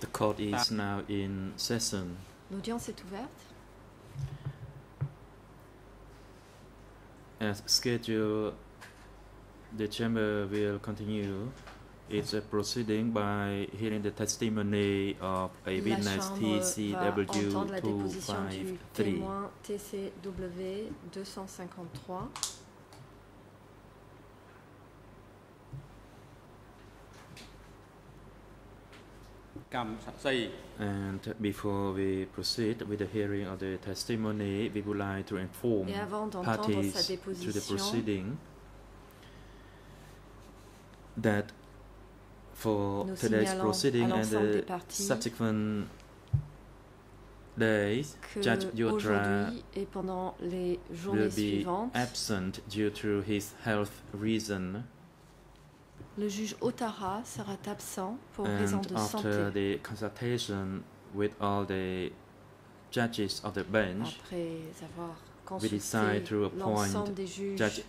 The court is ah. now in session. L'audience est ouverte. As scheduled, the chamber will continue its proceeding by hearing the testimony of a La witness Chambre va entendre la TCW déposition du 253. And before we proceed with the hearing of the testimony, we would like to inform parties to the proceeding that for today's proceeding and the subsequent days, Judge Yotra will be absent due to his health reason. Le juge Otara sera absent pour raison de after santé. the consultation with all the judges of the bench, Après avoir we decide to consulté l'ensemble des juges Judge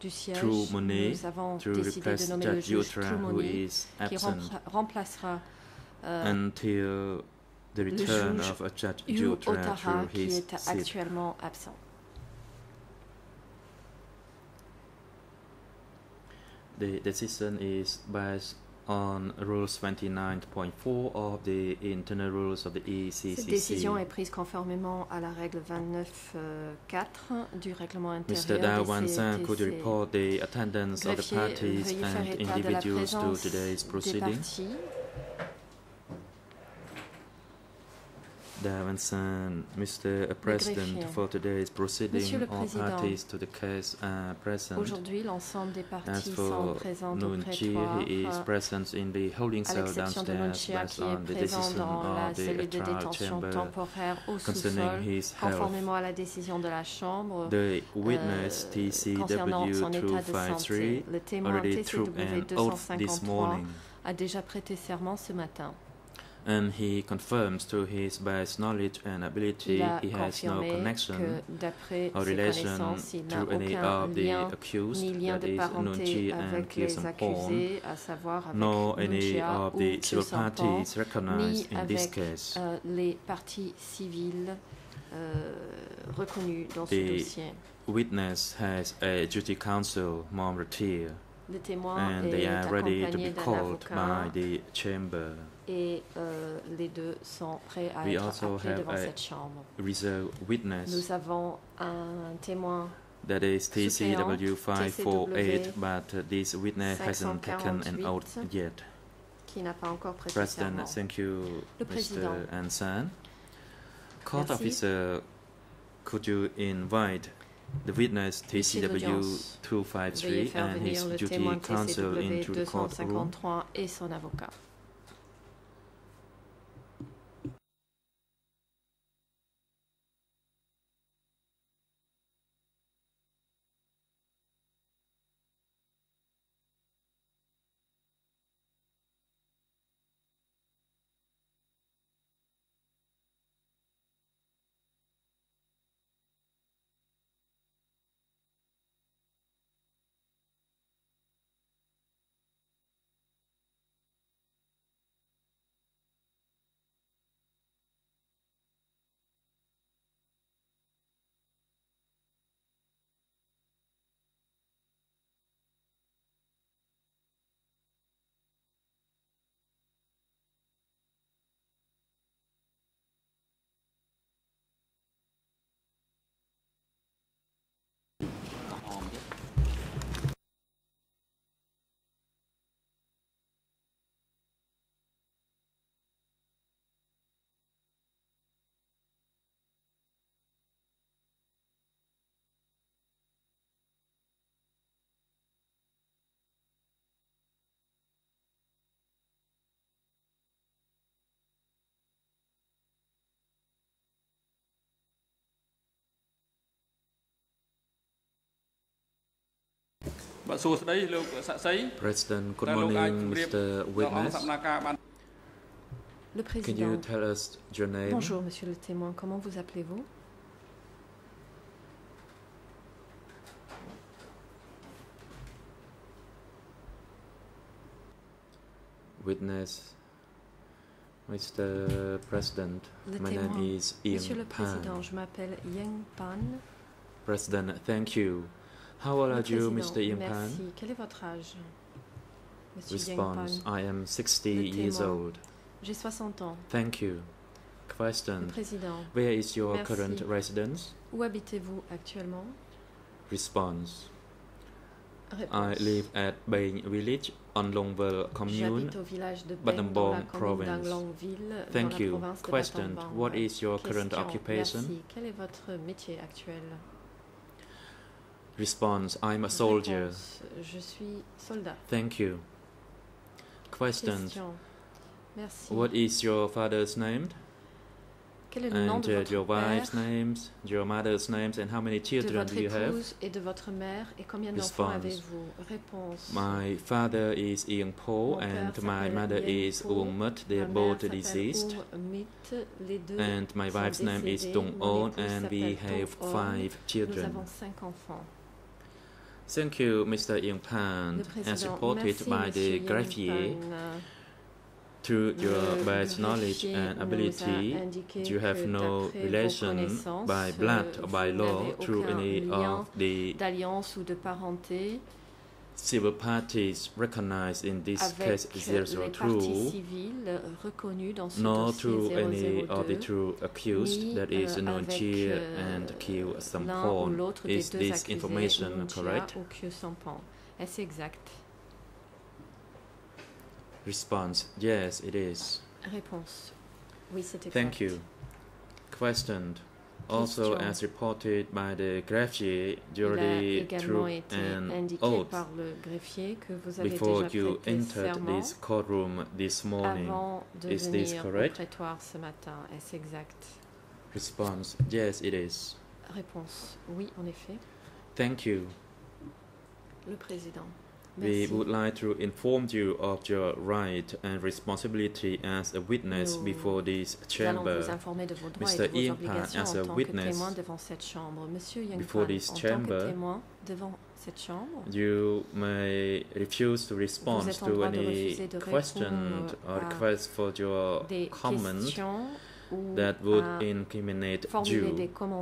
du siège, Monet nous avons décidé de nommer le juge qui rempla- remplacera euh, until the return juge of a Judge Otara qui est actuellement absent. The decision is based on Rules 29.4 of the internal rules of the Cette décision est prise conformément à la règle 29.4 du règlement intérieur could you report the attendance of the parties and individuals to today's proceeding? Parties. Dawan San, Mr. President, greffier. for today's proceeding, Monsieur le all Président, parties to the case are present. Aujourd'hui, l'ensemble des As parties sont for présentes au Nuon Chea, prétoire, he is euh, present in the holding à cell l'exception de downstairs Nuon Chea based qui on est the présent decision dans la of the cellule de trial détention chamber temporaire au concerning sous-sol, his health. conformément à la décision de la Chambre. The witness euh, concernant son état de TCW253 santé. Le témoin already took TCW an oath this 253 morning, a déjà prêté serment ce matin. And he confirms to his best knowledge and ability he has no connection or relation connaissances, il n'a to any of the accused, that is Nuon Chea and avec les Kirsten accusés, à savoir avec nor any of the civil parties recognized in this case. euh, les parties civiles euh, reconnues dans ce The dossier. Witness has a duty counsel, Monretir, Le and they are ready to be called by the chamber. Et euh, les deux sont prêts à We être appelés devant cette chambre. Nous avons un témoin that is suppléant, TCW548, but uh, this witness hasn't taken an 548. oath yet. qui n'a pas encore prêté President, serment. thank you, Le président. Mr. Ansan. Court Merci. officer, could you invite the witness Huissier d'audience. TCW253 Veuillez faire and venir his le duty counsel TCW into the courtroom? 253 et son avocat. President, good morning, Mr. Witness. Le Président. Can you tell us your name? Bonjour, Monsieur le témoin. Comment vous appelez-vous? Witness, Mr. President, le my témoin. name is Ian Monsieur le Pan. Président, je m'appelle Yang Pan. President, thank you. How old are you, Mr. Ian Pan? Merci. Quel est votre âge Monsieur Response, I am 60 years old. J'ai 60 ans. Thank you. Question, Président, where is your Merci. current residence? où habitez-vous actuellement Response, I Réponse. live at Beng Village on Longville Commune. J'habite au village de Beng dans la Battambang commune province. dans Thank la you. province de Question, Battambang. what is your current Question. occupation? Merci. Quel est votre métier actuel Response, I'm a soldier. Réponse. Je suis soldat. Thank you. Question, what is your father's name? Quel est le nom And uh, your wife's names, your mother's names, and how many children do you have? épouse et de votre mère et Response. My father is Ian père and my mother is Po. Ung Mut. They are both deceased. Oum Les deux And my wife's name is. Dong On and we have five children. Avons cinq enfants. Thank you, Mr. Le Pan. As président, reported by the greffier, Pan. through your Le vast knowledge and ability, you have no relation by blood euh, or by law through any of the d'alliance ou de parenté civil parties recognized in this case euh, parties 002, civiles euh, reconnues dans ce nor through any the 002, accused, euh, that is euh, Nuon avec, euh, and ou Samphan. Is this information correct? ou Khieu Samphan. Est-ce exact Response, yes, it is. Réponse. Oui, c'est exact. Thank you. Question. Also, as reported by the greffier, Il a duly également through été an indiqué oath par le greffier que vous avez before déjà you entered serment this courtroom this morning. avant de Is this venir correct? ce matin. Est-ce exact? Response, yes, it is. Réponse. Oui, en effet. Thank you. Le président. We would like to inform you of your right and responsibility as a witness Nous before this Nous allons chamber. vous informer de vos droits Mr. et de vos obligations as en a tant witness que témoin devant cette chambre. Monsieur Yang before this tant chamber, que témoin devant cette chambre, You may refuse to respond Vous êtes en to de any refuser de question or à request for your des comment questions ou that would incriminate you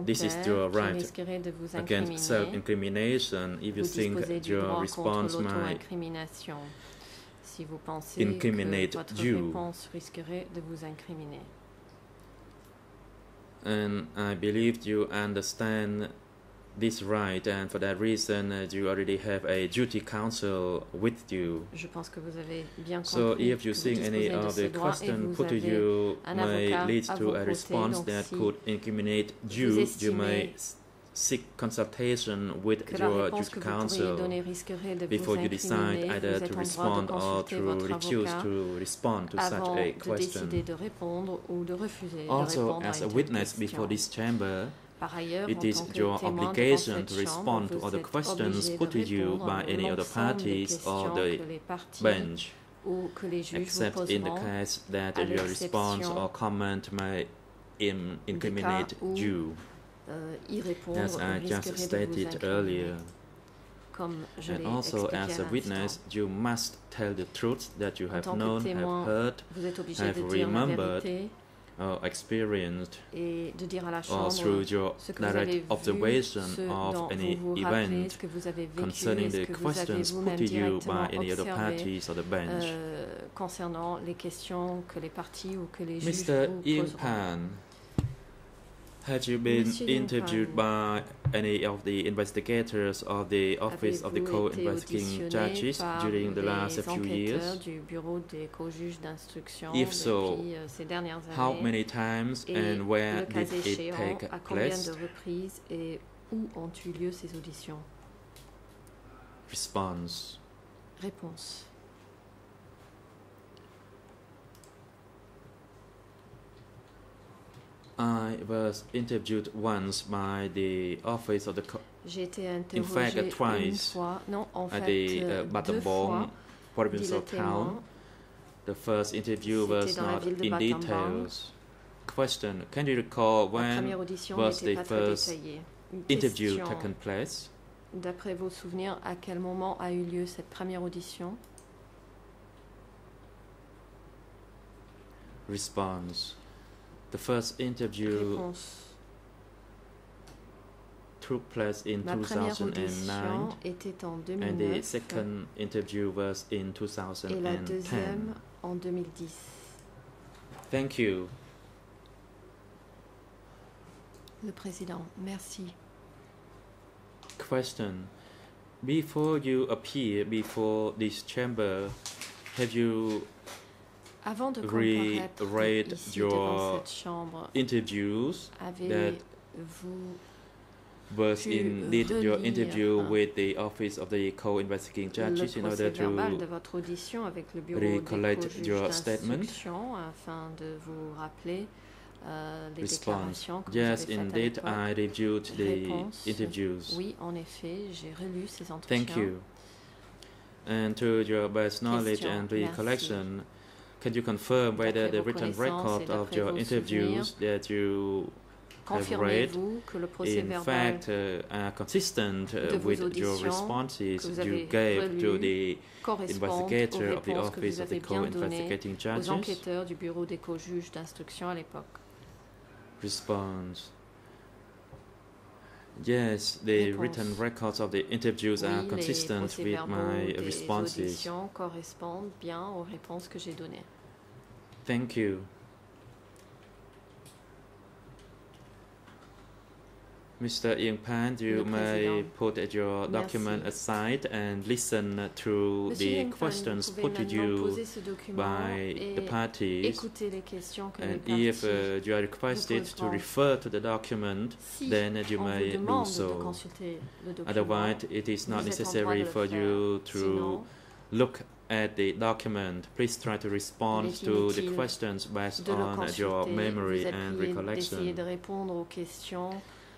This is your right risqueraient de vous against self-incrimination if you think your response might. Si vous pensez incriminate que votre you. réponse risquerait de vous incriminer. and I believe you understand this right and for that reason uh, you already have a duty counsel with you? Je pense que vous avez bien so if you think any of the droit et question put to you may lead to a response that si could incriminate you. You may seek consultation with your duty que vous pourriez counsel donner risquerait de before you decide either to en droit de respond or to refuse to respond to such a question. Also, as a witness before this chamber, Par ailleurs, it is your obligation to respond to other êtes questions put to you by any other parties or the que les parties bench, ou que les juges vous except in the case that your response or comment may incriminate you, euh, as I just risquerait de vous stated earlier. And also, as à witness, you must tell the truth that you have known, have heard, have de dire la remembered vérité or experienced, et de dire à la or chambre through your ce que vous avez vu, observation ce of dont any vous vous rappelez, event ce que vous avez vécu, concerning et ce the que vous avez questions vous-même put to you directement by any other observé parties or the bench. euh, concernant les questions que les parties ou que les juges Mr. vous poseront. Had you been interviewed by any of the investigators of the Office of the Co-Investigating Judges during the last few years? du bureau des co-juges d'instruction If so, euh, How many times and where did it take place? de reprises et où ont eu lieu ces auditions Response. Réponse. I was interviewed once by the Office of the Co- J'ai été In fact, interrogée une twice fois, non, en at fait, the euh, uh, deux Battambang fois, province of town. The first interview was not in details. Question: Can you recall when was the first interview taken place? D'après vos souvenirs, à quel moment a eu lieu cette première audition? Response: The first interview Réponse. took place in Ma première 2009, était en and the 2009 second interview was in et la 2010. deuxième en 2010. Thank you. Le président, merci. Question: Before you appear before this chamber, have you Avant de re read ici your cette chambre, interviews that was in did your interview with the office of the co-investigating judges in order to votre audition avec le bureau recollect your statement? afin de vous rappeler euh, les response? Yes, avez faites à indeed. I reviewed the Réponse. interviews. Oui, en effet, j'ai relu ces entretiens. Thank you. And to your best knowledge Question. and recollection, can you confirm whether the written record of your interviews that you have read, que le procès in fact uh, are consistent uh, with your responses you gave to the investigator of the office of the avez bien données co-investigating judges? du bureau des co-juges d'instruction à l'époque Response. Yes, the Réponse. written records of the interviews are Oui, les consistent with my responses. correspondent bien aux réponses que j'ai données. Thank you. Mr. Ian Pan, you may put your document aside and listen to the questions put to you poser ce document by the parties. And if uh, you are requested to refer to the document, then you may do so. consulter le document, Otherwise, it is not êtes en droit necessary for you to look at the document. Please try to respond to the questions based on your consulter, memory and recollection. d'essayer de répondre aux questions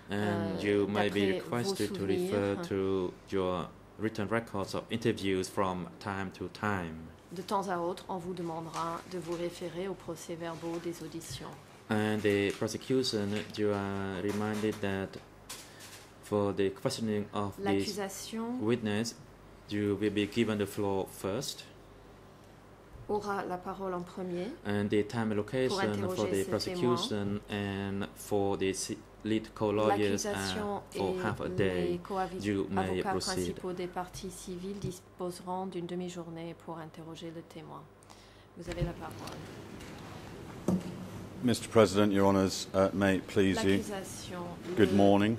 And euh, you may be requested to refer to your written records of interviews from time to time. De temps à autre, on vous demandera de vous référer aux procès-verbaux des auditions. And the prosecution, you are reminded that for the questioning of this witness, you will be given the floor first. aura la parole en premier and the time allocation for the prosecution and for the lead co-lawyers uh, for et half a les day. You may avocats proceed. principaux des parties civiles disposeront d'une demi-journée pour interroger le témoin. Vous avez la parole. Mr. President, Your Honours, uh, may it please you. Good morning.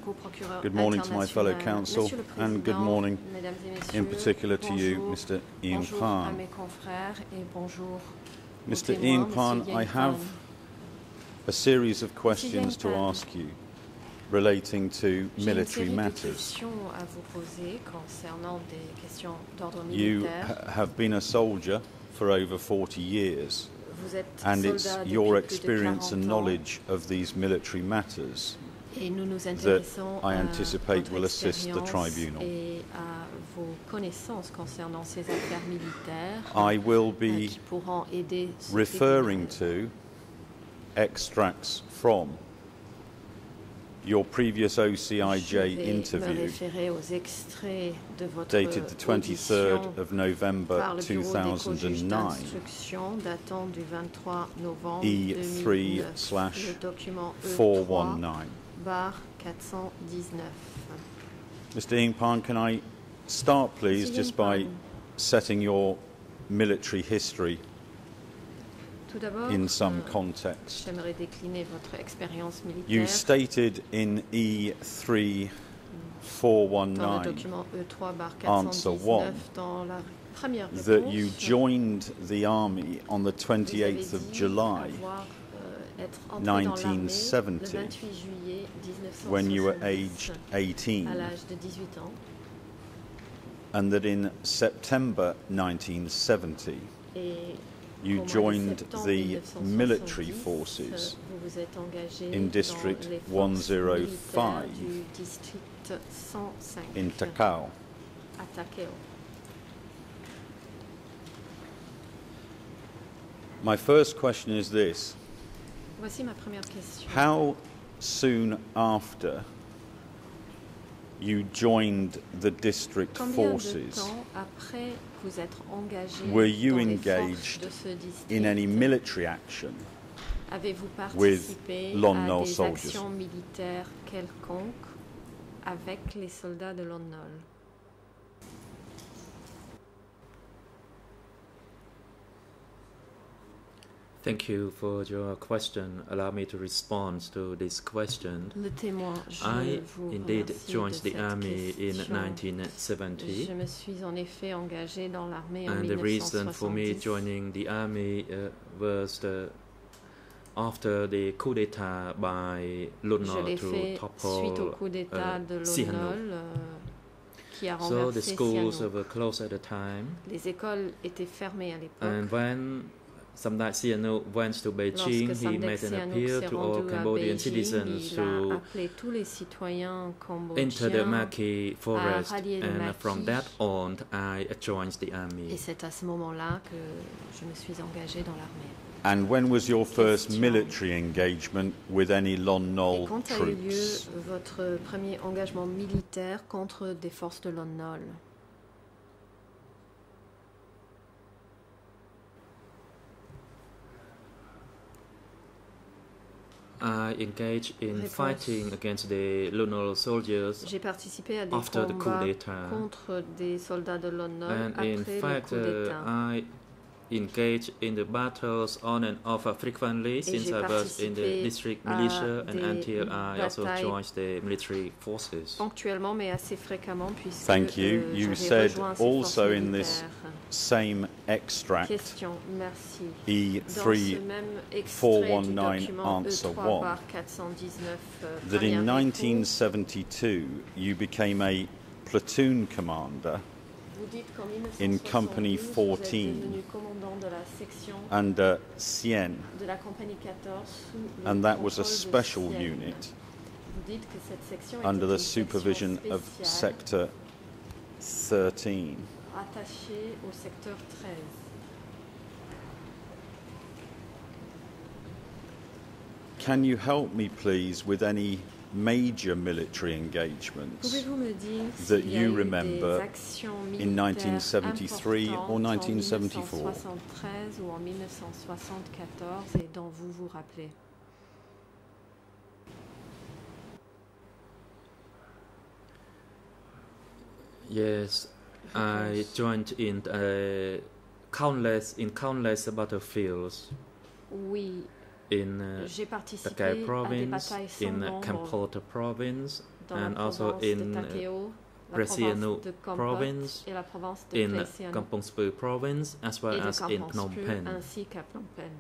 Good morning to my fellow counsel, and good morning mesdames et messieurs, In particular to you. Mr. Ian Pan. mes confrères et bonjour au Mr. Ian Pan, I have a series of questions to ask you relating to military matters. questions à vous poser concernant des questions d'ordre You ha- have been a soldier for over 40 years, and it's your experience and knowledge of these military matters et nous nous intéressons I anticipate will assist the tribunal. et à vos connaissances concernant ces I will be referring to extracts from your previous OCIJ interview référer aux extraits de votre dated the 23rd of November par le bureau des co-juges 2009 d'instruction datant du 23 novembre E3 slash document 419. Mr. Ingpan, can I start please just by setting your military history tout d'abord, in some euh, context? j'aimerais décliner votre expérience You stated in E3 dans le 419 document E3 Answer one. dans la première réponse. that you joined the army on the 28th of July avoir, euh, être entré dans l'armée 1970, juillet 1970 when you were aged 18, à l'âge de 18 ans and that in September 1970 et you Au mois de joined the military forces vous vous êtes engagé in District 105 militaires du district 105 in Takeo. My first question is this Voici ma première question. How soon after you joined the district forces après vous êtes were you engaged de ce district in any military action? With participé Lon Nol soldiers? actions militaires quelconques avec les soldats de Lon Nol Thank you for your question. Allow me to respond to this question. Le témoin, je I indeed joined the army in 1970. Je me suis en dans l'armée en And the reason for me joining the army uh, was the, after the coup d'état by Je to fait suite au topple coup d'État de Lon Sihanouk. Euh, So the schools Sihanouk. were closed at the time. Les écoles étaient fermées à l'époque. And when Samdech Sihanouk went to Beijing, he made an appeal to all Cambodian citizens il a to appelé tous les citoyens enter the cambodgiens Maki forest. And from that on, I joined the army. et c'est à ce moment-là que je me suis engagée dans l'armée. And when was your first military engagement with any Lon Et Nol quand a eu lieu troops? votre premier engagement militaire contre des forces de Lon Nol? I engaged in Réponse. fighting against the Lon Nol soldiers J'ai participé à des after the coup combats d'etat. contre des soldats de And après in le fact, coup uh, d'État. I engaged in the battles on and off frequently since I was in the district militia and until I also joined the military forces. Ponctuellement, mais assez fréquemment, puisque Thank you. euh, You said also forces in this. Same extract, Question, merci. E Dans ce E3, même extrait du 419 document answer E3 one, par 419, euh, that in 1972 you became a platoon commander vous dites qu'en in Company 1972, vous êtes 14. devenu commandant de la section under uh, Sien, de la compagnie 14 sous le and that was a special unit Vous dites que cette section était under the supervision of Sector 13. attachée au secteur 13. Can you help me, please, with any major military engagements Pouvez-vous me dire that s'il y a you remember in 1973 or 1974? En 1973 ou en 1974 et dont vous vous rappelez? Yes, I joined in uh, countless in countless battlefields. Oui, in uh, j'ai Takeo province, in uh, nombre province, and also in, de Takeo, Presiano province de Kampot province, et la province de in Presiano Kampong Speu province, as well as in Kampong Phnom Penh. ainsi Phnom Penh.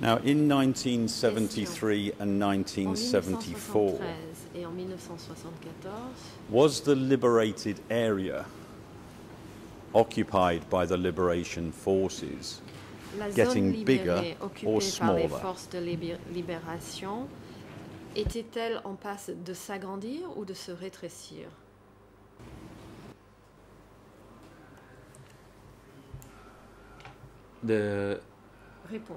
Now, in 1973 and En 1974, 1973 et en 1974, was the liberated area occupied by the liberation forces La zone Getting bigger occupée or par les smaller? forces de libé- libération était-elle en passe de s'agrandir ou de se rétrécir? The.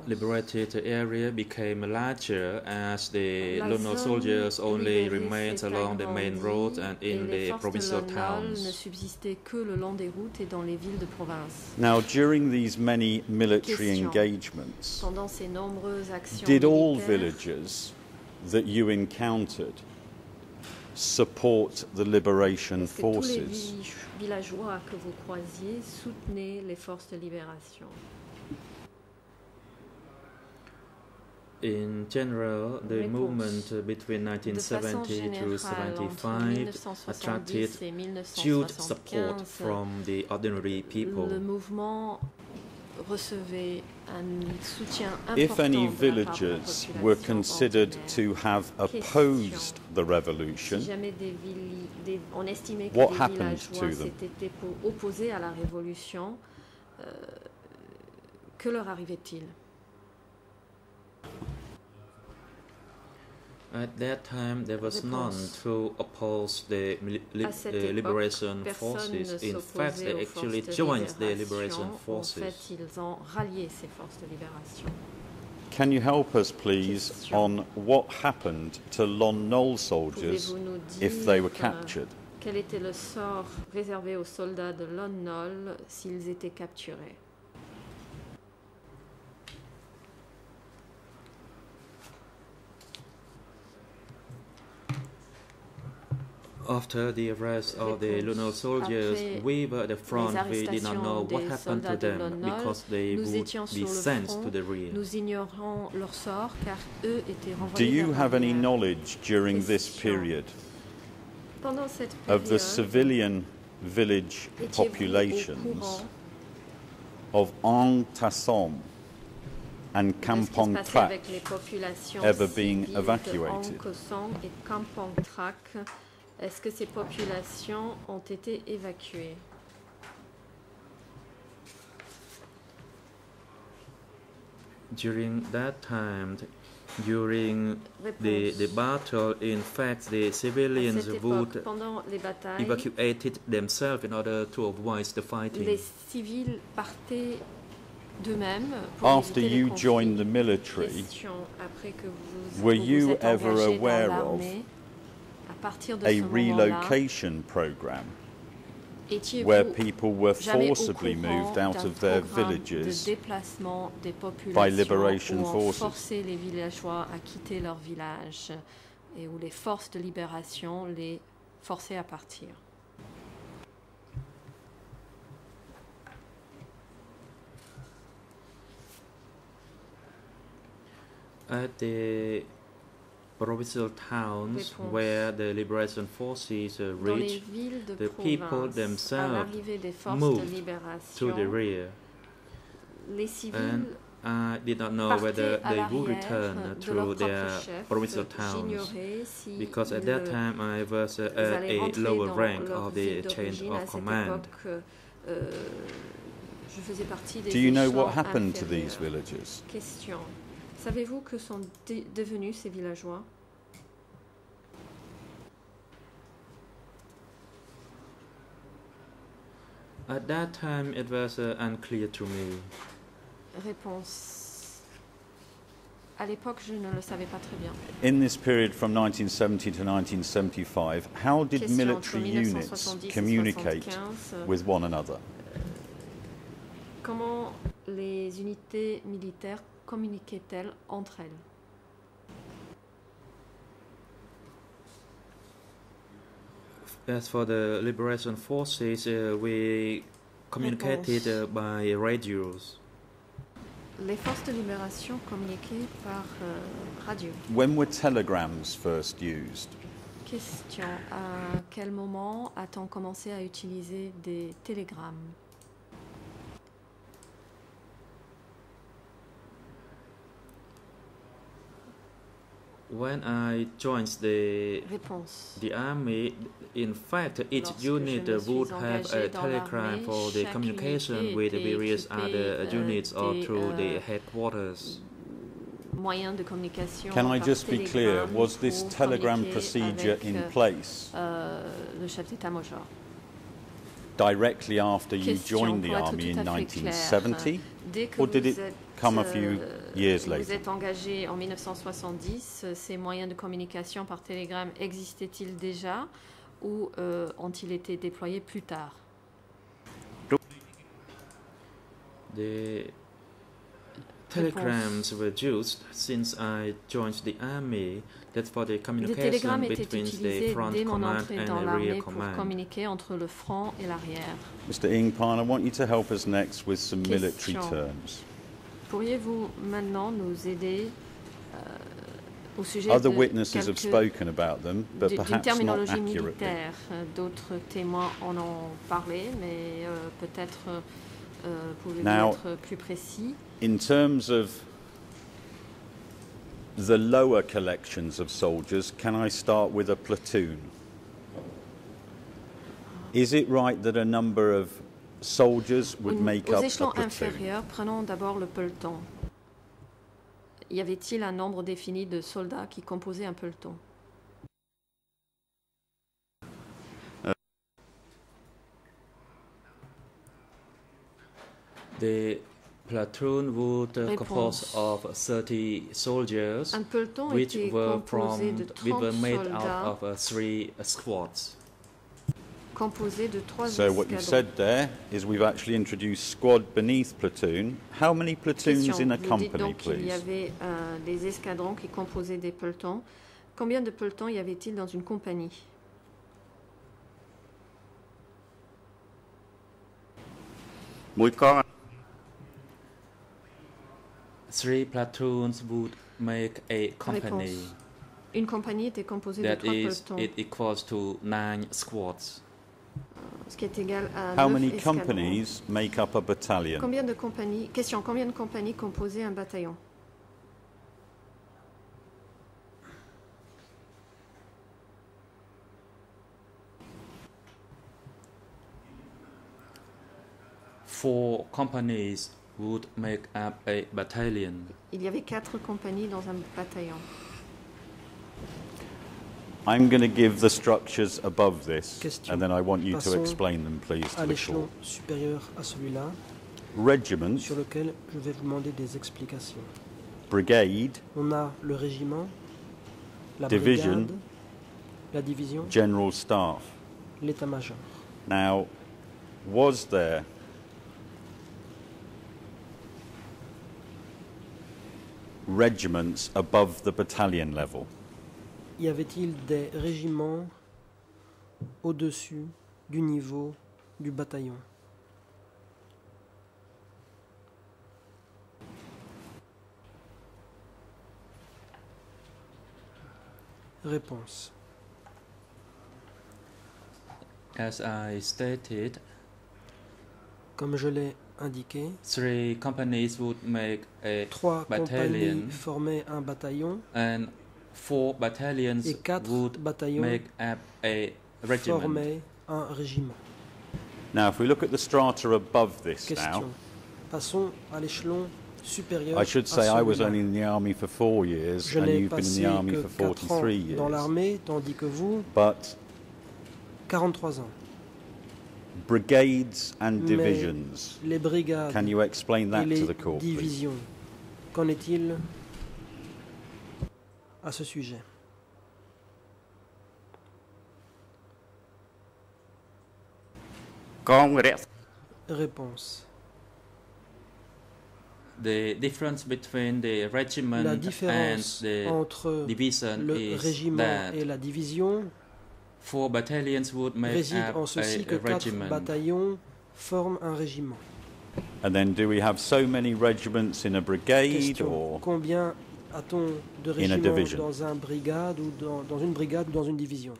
Liberated area became larger as the La Lon Nol soldiers only remained along the main road and in the forces provincial de Lon Nol ne towns. subsistaient que le long des routes et dans les villes de province. Now, during these many military Question. engagements, Pendant ces nombreuses actions did all militaires, villagers that you encountered support the liberation est-ce que tous les forces? villi- villageois que vous croisiez soutenaient les forces de libération In general, the Réponse. movement between 1970 to générale, entre 75 attracted huge support from the ordinary people. le un If any de la part de la villagers were considered to have opposed the revolution, Si jamais des villi- des- on estimait que What des happened to them? s'étaient oppo- opposés à la euh, Que leur arrivait-il At that time, there was none to oppose the, mili- li- À cette the époque, liberation Personne forces. In fact, they actually joined the libération. liberation En forces. fait, ils ont rallié ces forces de libération. Can you help us, please, Question. on what happened to Lon Nol soldiers dire if they were euh, captured? quel était le sort réservé aux soldats de Lon Nol s'ils étaient capturés After the arrest of the Réponse. Lon Nol soldiers, we were at the front. We did not know what happened to them because they nous would be sent front. to the rear. Nous leur sort car eux Do you have any knowledge during this period cette of the civilian village populations of Ang Tassom and de ce qui se Kampong Trak avec les populations ever being evacuated? Est-ce que ces populations ont été évacuées? During that time, during the, the battle, in fact, the civilians époque, would evacuated themselves in order to avoid the fighting. les civils partaient After you joined the military, Question, après que vous, Were vous you ever aware of partir de a ce relocation program where people were forcibly moved out of their villages de déplacement des populations by liberation forces. les villageois à quitter leur village et où les forces de libération les forçaient à partir. Provincial towns Réponse. where the liberation forces uh, Dans reached the people themselves l'arrivée moved to the rear, and I did not know whether they would return de to their provincial towns. Because at that time I was uh, at a lower rank of the chain of command. époque, euh, je faisais partie des Do you know what happened to these inférieurs. villages? Savez-vous que sont dé- devenus ces villageois At that time it was uh, unclear to me. Réponse. À l'époque, je ne le savais pas très bien. In this period from 1970 to 1975, how did Question military units communicate 75, with one another? Comment les unités militaires communiquaient-elles entre elles As for the liberation forces, uh, we communicated uh, by radios. Les forces de libération communiquaient par euh, radio. When were telegrams first used? Question. À quel moment a-t-on commencé à utiliser des télégrammes? When I joined the Réponse. the army, in fact, each Lorsque unit me uh, suis would have a telegram for the communication with the various other units or des, through the euh, headquarters. Moyens de communication. Can I just be clear? Was this telegram procedure avec, in euh, place euh, le chef d'état-major. Directly after you Question joined the army in à fait clair. 1970? Dès que Or did vous it êtes, come a few euh, years vous later? êtes engagé en 1970, euh, ces moyens de communication par télégramme existaient-ils déjà ou euh, ont-ils été déployés plus tard? The telegrams were used since I joined the army. That's for the Les communication télégrammes étaient between the utilisés front dès mon command entrée and dans the l'armée rear pour command. communiquer entre le front et l'arrière. Mr. Ingpan, I want you to help us next with some military terms. Pourriez-vous maintenant nous aider euh, au sujet Other de witnesses have quelques- spoken about them, but perhaps terminologie accurately. militaire. Euh, D'autres témoins en ont parlé, mais euh, peut-être euh, pouvez-vous Now- être plus précis? In terms of the lower collections of soldiers, can I start with a platoon? Is it right that a number of soldiers would Au- make Aux up a échelons platoon? inférieurs, prenons d'abord le peloton. Y avait-il un nombre défini de soldats qui composaient un peloton euh, The platoon would uh, compose Réponse. of 30 soldiers, Un peloton which était were composé from de which 30 were made out of uh, three uh, squads. composés de trois So what you escadrons. said there is we've actually introduced squad beneath platoon. How many platoons Question. in a Vous dites company, donc qu'il y please? avait euh, des escadrons qui composaient des pelotons. Combien de pelotons y avait-il dans une compagnie? Three platoons would make a company. Réponse. Une compagnie était composée de That trois is, pelotons, it equals to nine squads. ce qui est égal à How many escadrons. companies make up a battalion? Combien de compagnies Question. Combien de compagnies composaient un bataillon? Four companies would make up a battalion. Il y avait quatre compagnies dans un bataillon. I'm going to give the structures above this, Question. and then I want you to explain them, please, à to the l'échelon court. supérieur à celui-là, Regiment, sur lequel je vais vous demander des explications. brigade, On a le régiment, la Division. brigade, la division, general staff. l'état-major. Now, was there regiments above the battalion level? Y avait-il des régiments au-dessus du niveau du bataillon? Réponse. As I stated, Comme je l'ai indiqué, three companies would make a trois Battalion. compagnies formaient un bataillon and four battalions et quatre would bataillons make up a regiment. formaient un régiment. Now, if we look at the strata above this now, Question. Passons à l'échelon supérieur. I should à say I was celui-là. only in the army for four years, Je and n'ai you've been in passé the army que for 4 ans 43 years. dans l'armée, tandis que vous, But 43 ans. Brigades and divisions, Les brigades can you explain et that to les the court, please? divisions, qu'en est-il à ce sujet? Réponse. The difference between the regiment La and différence the entre division le is régiment that et la division four battalions would make réside up en ceci a, que quatre regiment. bataillons forment un régiment. And then do we have so many regiments in a brigade Question. or Combien a-t-on de In a régiments division? dans, un brigade ou dans, dans une brigade ou dans une division?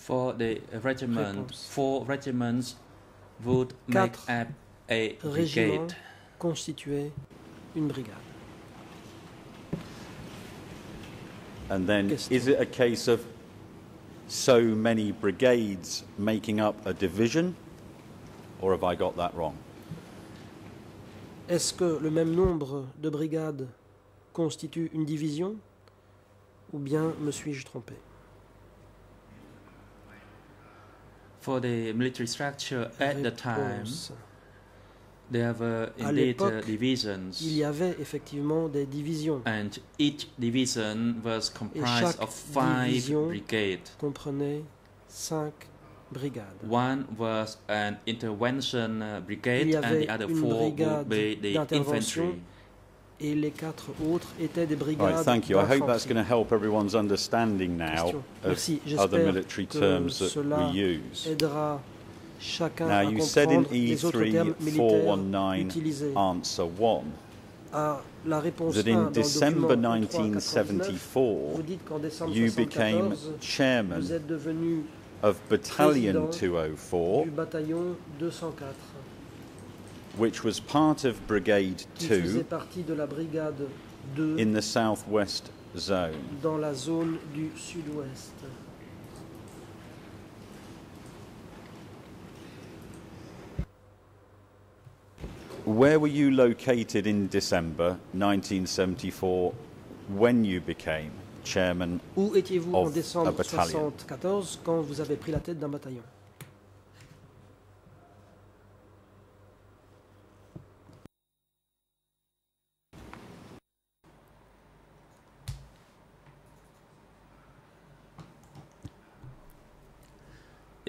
For the regiment, Réponse. four regiments would make Quatre up a régiments brigade. constituaient une brigade. And then Question. is it a case of so many brigades making up a division? Or have I got that wrong? Est-ce que le même nombre de brigades constitue une division Ou bien me suis-je trompé? For the military structure at the time, there were À indeed uh, divisions. Il y avait effectivement des divisions, and each division was comprised chaque of five brigades. comprenait cinq brigades. One was an intervention uh, brigade, and the other four would be the infantry. Et les quatre autres étaient des Right, thank you. I hope that's going to help everyone's understanding now Question. of Merci. other military terms that cela we use. aidera chacun Now, à you said in comprendre les autres termes E3 419 answer 1 À la réponse that in December 1974 vous dites qu'en décembre you became chairman vous êtes devenu of Battalion président 204 du bataillon 204 which was part of Brigade 2 de la brigade 2 in the southwest zone. dans la zone du sud-ouest. Where were you located in December 1974 when you became chairman? Où étiez-vous en décembre battalion. 1974 quand vous avez pris la tête d'un bataillon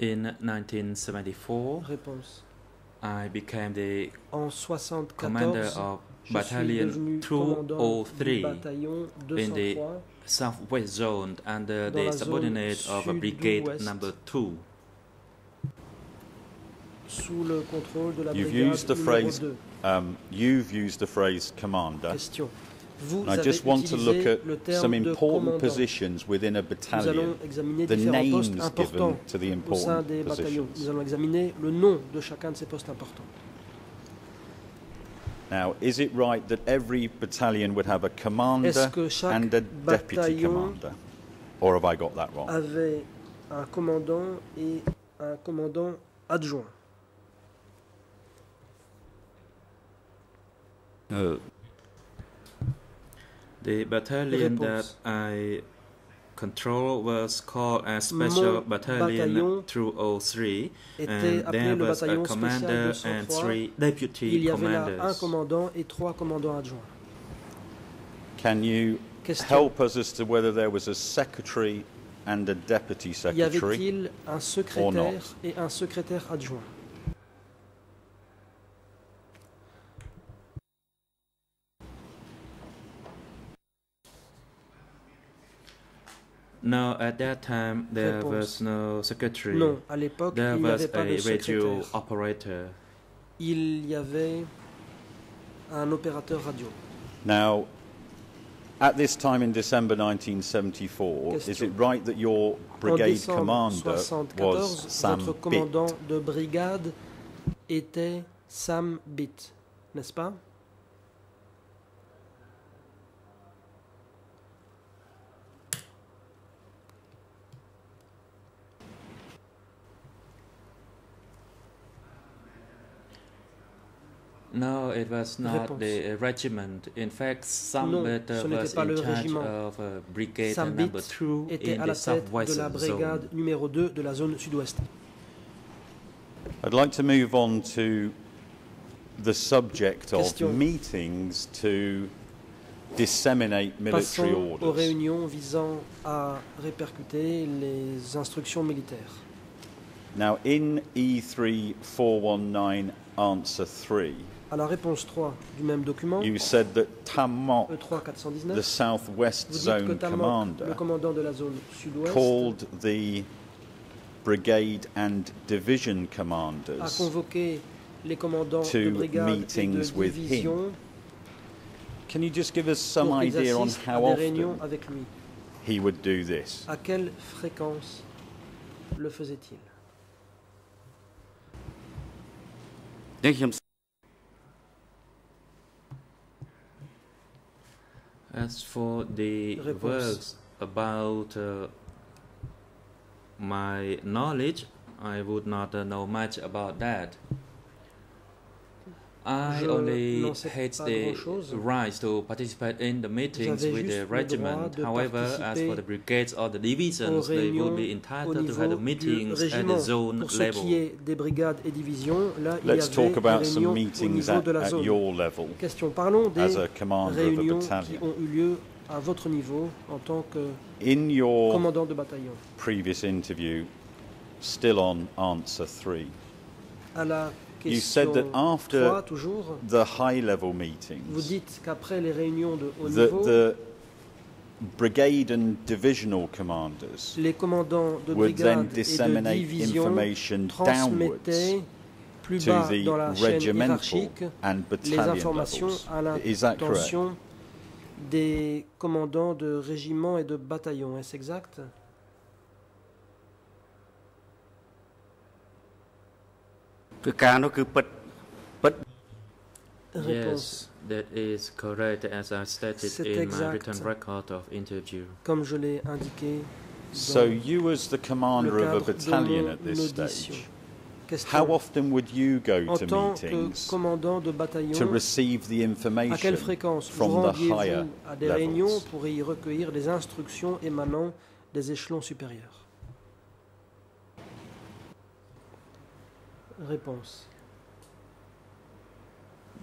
In 1974, Réponse. I became the En commander of Battalion devenu commandant du 203 in the Southwest Zone under the zone subordinate of a Brigade. Number 2. sous le de la You've used the phrase Um, you've used the phrase commander. Question. Vous And I just want to look at le terme some important positions within a Nous allons battalion, examiner the names given importants to the important bataillons. Nous positions. allons examiner le nom de chacun de ces postes importants. Now, is it right that every battalion would have a Est-ce commander que chaque and a deputy bataillon commander? Or have I got that wrong? avait un commandant et un commandant adjoint? Uh, the battalion Réponse. that I control was called as Special Mon Battalion bataillon 203, était and appelé there le was a bataillon commander and 203. three Il deputy y avait là un commanders. commandant et trois commandants adjoints. Can you Question. help us as to whether there was a secretary and a deputy Y secretary? avait-il un Or secrétaire not. et un secrétaire adjoint? No, at that time there Réponse. was no secretary. Non, à l'époque, There il n'y was avait pas de a radio secrétaire. operator. Il y avait un opérateur radio. Now, at this time in December 1974, is Question. it right that your En brigade décembre commander 74, was Sam votre Bitt? commandant de brigade était Sam Bitt, n'est-ce pas? No, it was not Réponse. the regiment. In fact, Sam Non, Bitt ce n'était was pas in le charge régiment. of uh, brigade number 2 était in à la the tête southwest de la brigade zone. numéro 2 de la zone sud-ouest. I'd like to move on to the subject of Question. meetings to disseminate military Passons aux orders. réunions visant à répercuter les instructions militaires. Now, in E E3419 answer 3, À la réponse 3 du même document, you said that Tamok, E3 419, the southwest vous dites que zone Tamok, le commander, commandant de la zone sud-ouest, called the brigade and division a commanders convoqué les commandants to de brigade et de meetings with division Can you just give us some pour qu'ils idea on assistent à how des often réunions avec lui. he would do this? À quelle fréquence le faisait-il? As for the Réponse. works about uh, my knowledge, I would not uh, know much about that. I Je only had the right to participate in the meetings with the juste le droit regiment. However, as for the brigades or the divisions, they réunions would be entitled to have the du meetings at the zone level. des brigades et divisions, là, Let's avait talk about some meetings at, at your level Question, parlons des as a commander of a réunions qui battalion. ont eu lieu à votre niveau en tant que In your commandant de bataillon. previous interview, still on answer three, À la You said that after 3, toujours, the high level vous meetings, dites qu'après les réunions de haut the, niveau, the brigade and divisional commanders les commandants de would then et de disseminate division information downwards plus to the dans la chaîne regimental and les battalion informations levels. à Is that correct? l'intention des commandants de régiments et de bataillons. Est-ce exact? គឺការនោះគឺពិតពិត Réponse. Yes, that is correct as I stated C'est in my exact. written record of interview. Comme je l'ai indiqué So dans you, as the le commander of a cadre de battalion mon at this audition. stage, Question. how often would you go En to tant que meetings commandant de to bataillon, receive the à quelle information fréquence vous from the rendiez-vous higher à des réunions levels? pour y recueillir des instructions émanant des échelons supérieurs Réponse.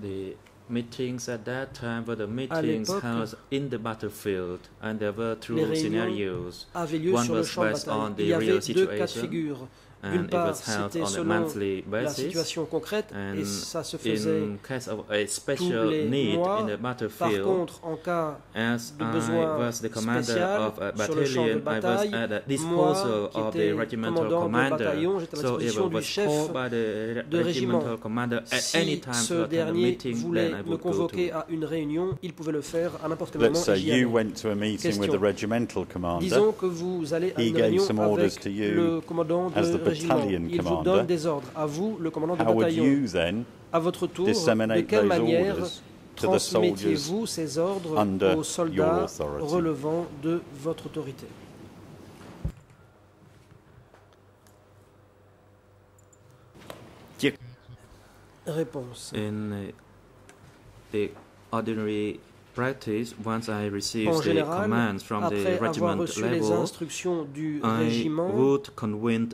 The meetings at that time were the meetings l'époque, held in the battlefield, and there were two les réunions scenarios, Avait lieu One sur le was champ de based bataille. on the Il y avait real deux cas de situation, figure. and D'une part, c'était selon la situation concrète et ça se faisait tous les mois. Par contre, en cas de besoin spécial sur le champ de bataille, moi, qui était commandant de bataillon, j'étais à la disposition du chef de régiment. Si ce dernier voulait me convoquer à une réunion, il pouvait le faire à n'importe quel moment. Disons que vous allez à une réunion avec le commandant de régiment. Il vous donne des ordres. À vous, le commandant de bataillon. À votre tour, de quelle manière the transmettiez-vous ces ordres aux soldats relevant de votre autorité? Réponse. In the ordinary practice, once I received En the général, commands from the après avoir regiment reçu les level, instructions du I régiment, would convene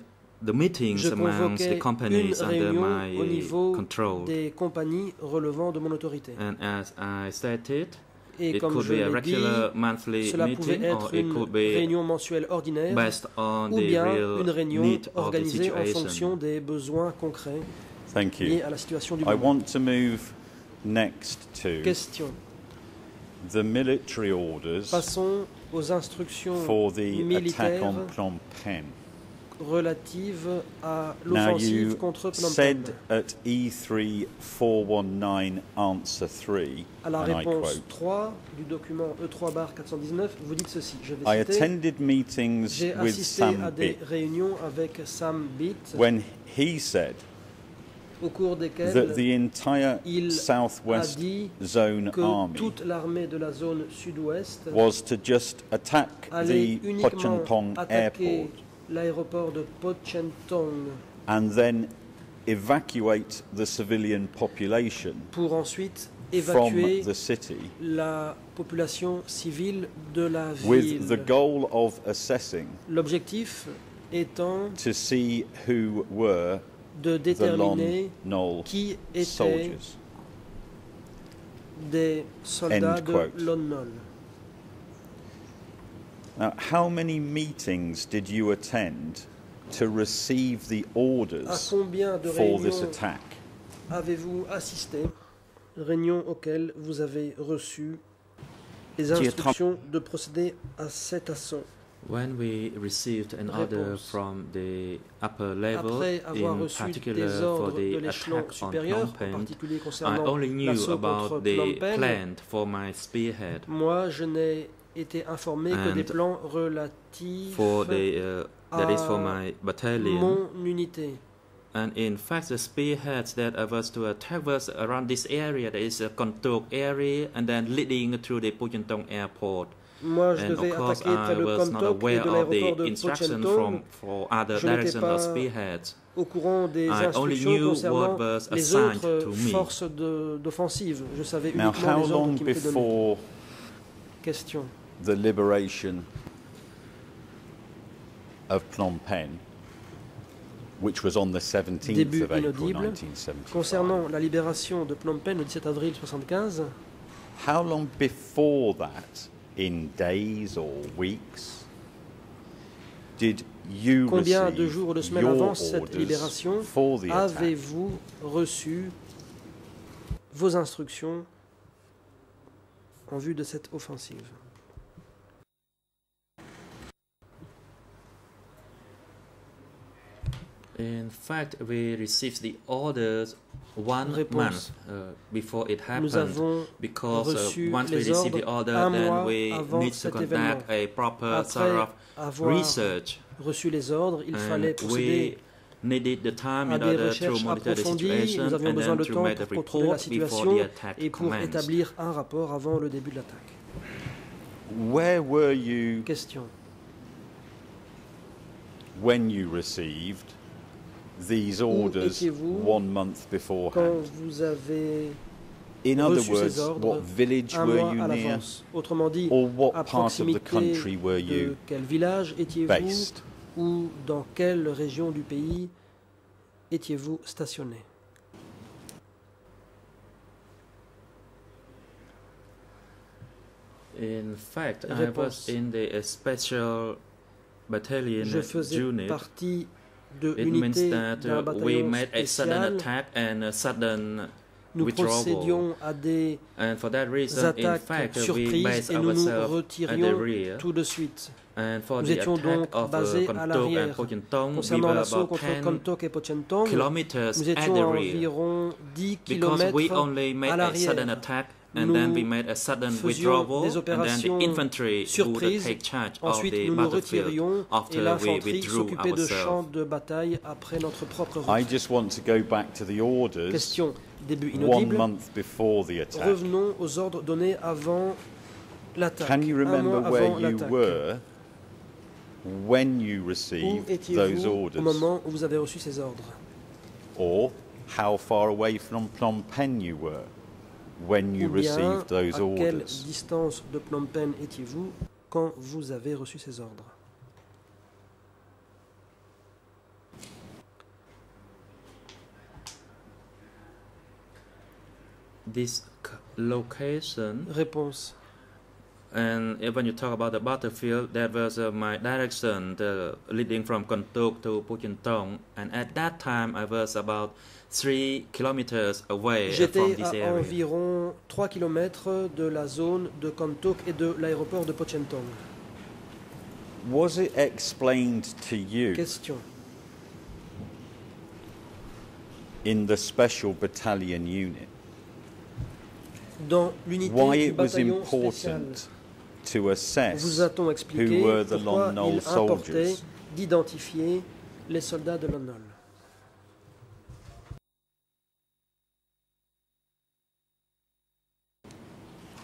the meetings je amongst the companies une under my au niveau control. des compagnies relevant de mon autorité. And as I stated, Et it comme could je be a l'ai dit, regular monthly cela pouvait meeting or être it une could be réunion mensuelle ordinaire based on ou the bien real une réunion need of the organisée en fonction situation. des besoins concrets Thank liés you. à la situation du I moment. want to move next to Question. the military orders Passons aux instructions for the attack militaires on Phnom Penh. Relatives à l'offensive contre Phnom Penh. said at E E3419 answer 3, À la réponse quote, 3 du document E E3-419, vous dites ceci, je vais I citer, attended meetings J'ai assisté à des réunions avec Sam Bitt, when he said au cours that desquelles the entire il a Southwest dit Zone que Army toute l'armée de la zone sud-ouest was to just attack the airport l'aéroport de Pochentong and then evacuate the civilian population pour ensuite from évacuer the city la population civile de la with the ville. goal of assessing L'objectif étant to see who were de the déterminer qui étaient soldiers. des soldats End de. Now, how many meetings did you attend to receive the À orders combien de for this réunions attack? avez-vous assisté? Réunions auxquelles vous avez reçu les instructions de procéder à cet assaut. When we received an order from the upper level, Après avoir in reçu particular des for ordres de the l'échelon attack on supérieur, Phnom en Penh, particulier I concernant only knew about the plan for my spearhead, moi je n'ai été informé que des plans relatifs for the uh, that is for à my battalion. mon unité. And in fact, the spearheads that I was to attack was around this area. There is a control area, and then leading through the Pujantong airport. Moi je And devais of course, attaquer près I de was not Komtok et aware de of l'aéroport the de other Je n'étais directions pas au courant des I only instructions knew concernant what was les assigned autres to me. forces de- d'offensive. Je savais Now, uniquement how les ordres long qui m'étaient donnés. before Question. The liberation of Phnom Penh, which was on the 17th Début of April inaudible. 1975, Concernant la libération de Phnom Penh le 17 avril 1975, how long before that, in days or weeks, did you combien receive de jours ou de semaines avant cette libération avez-vous reçu vos instructions en vue de cette offensive? In fact, we received the orders one Réponse. month uh, before it Nous happened. avons Because uh, reçu once we les receive the ordres order, un then mois we avant need to cet conduct a proper sort Après of avoir research. reçu les ordres, il And fallait procéder needed the time à in des order to recherches monitor the approfondies. situation Nous avions and besoin then de to temps make the pour contrôler la report before situation the attack et pour commenced. établir un rapport avant le début de l'attaque. Where were you Question. when you received these orders one month Quand beforehand? vous avez In other reçu ces words, ordres what village were you near? Autrement dit, Or what part of the country were you quel village étiez-vous? based? ou dans quelle région du pays étiez-vous stationné? In fact, I Réponse. was in the special battalion Je faisais unit. partie de It means that uh, we made a sudden attack and a sudden Nous procédions à des And for that reason, in attaques fact, we surprises et nous nous retirions tout de suite. And for Nous the étions attack donc of uh, basés à l'arrière. Concernant were l'assaut contre 10 Kontok et Pochentong, kilometers nous at étions the à rear. environ 10 Because we km only made à l'arrière. Sudden attack and then we made a sudden withdrawal des and then the infantry would take charge of the nous nous battlefield retirions after we l'infanterie withdrew s'occupait de champs ourselves. de bataille après notre propre I just want to go back to the orders Question début one month before the attack. Revenons aux ordres donnés avant l'attaque. Can you remember where you were when you received those étiez-vous au orders? moment où vous avez reçu ces ordres Or how far away from Phnom Penh you were when you Ou bien received those orders? à quelle distance de Phnom Penh étiez-vous quand vous avez reçu ces ordres This location Réponse. And when you talk about the battlefield, that was uh, my direction, the leading from Kontuk to Pochentong. And at that time, I was about three kilometers away J'étais à area. environ 3 km de la zone de Kantok et de l'aéroport de Pochentong. Was it explained to you Question. in the special battalion unit Dans l'unité why du it was spécial, important to assess vous a-t-on expliqué who were the pourquoi il importait soldiers? d'identifier les soldats de Lon Nol "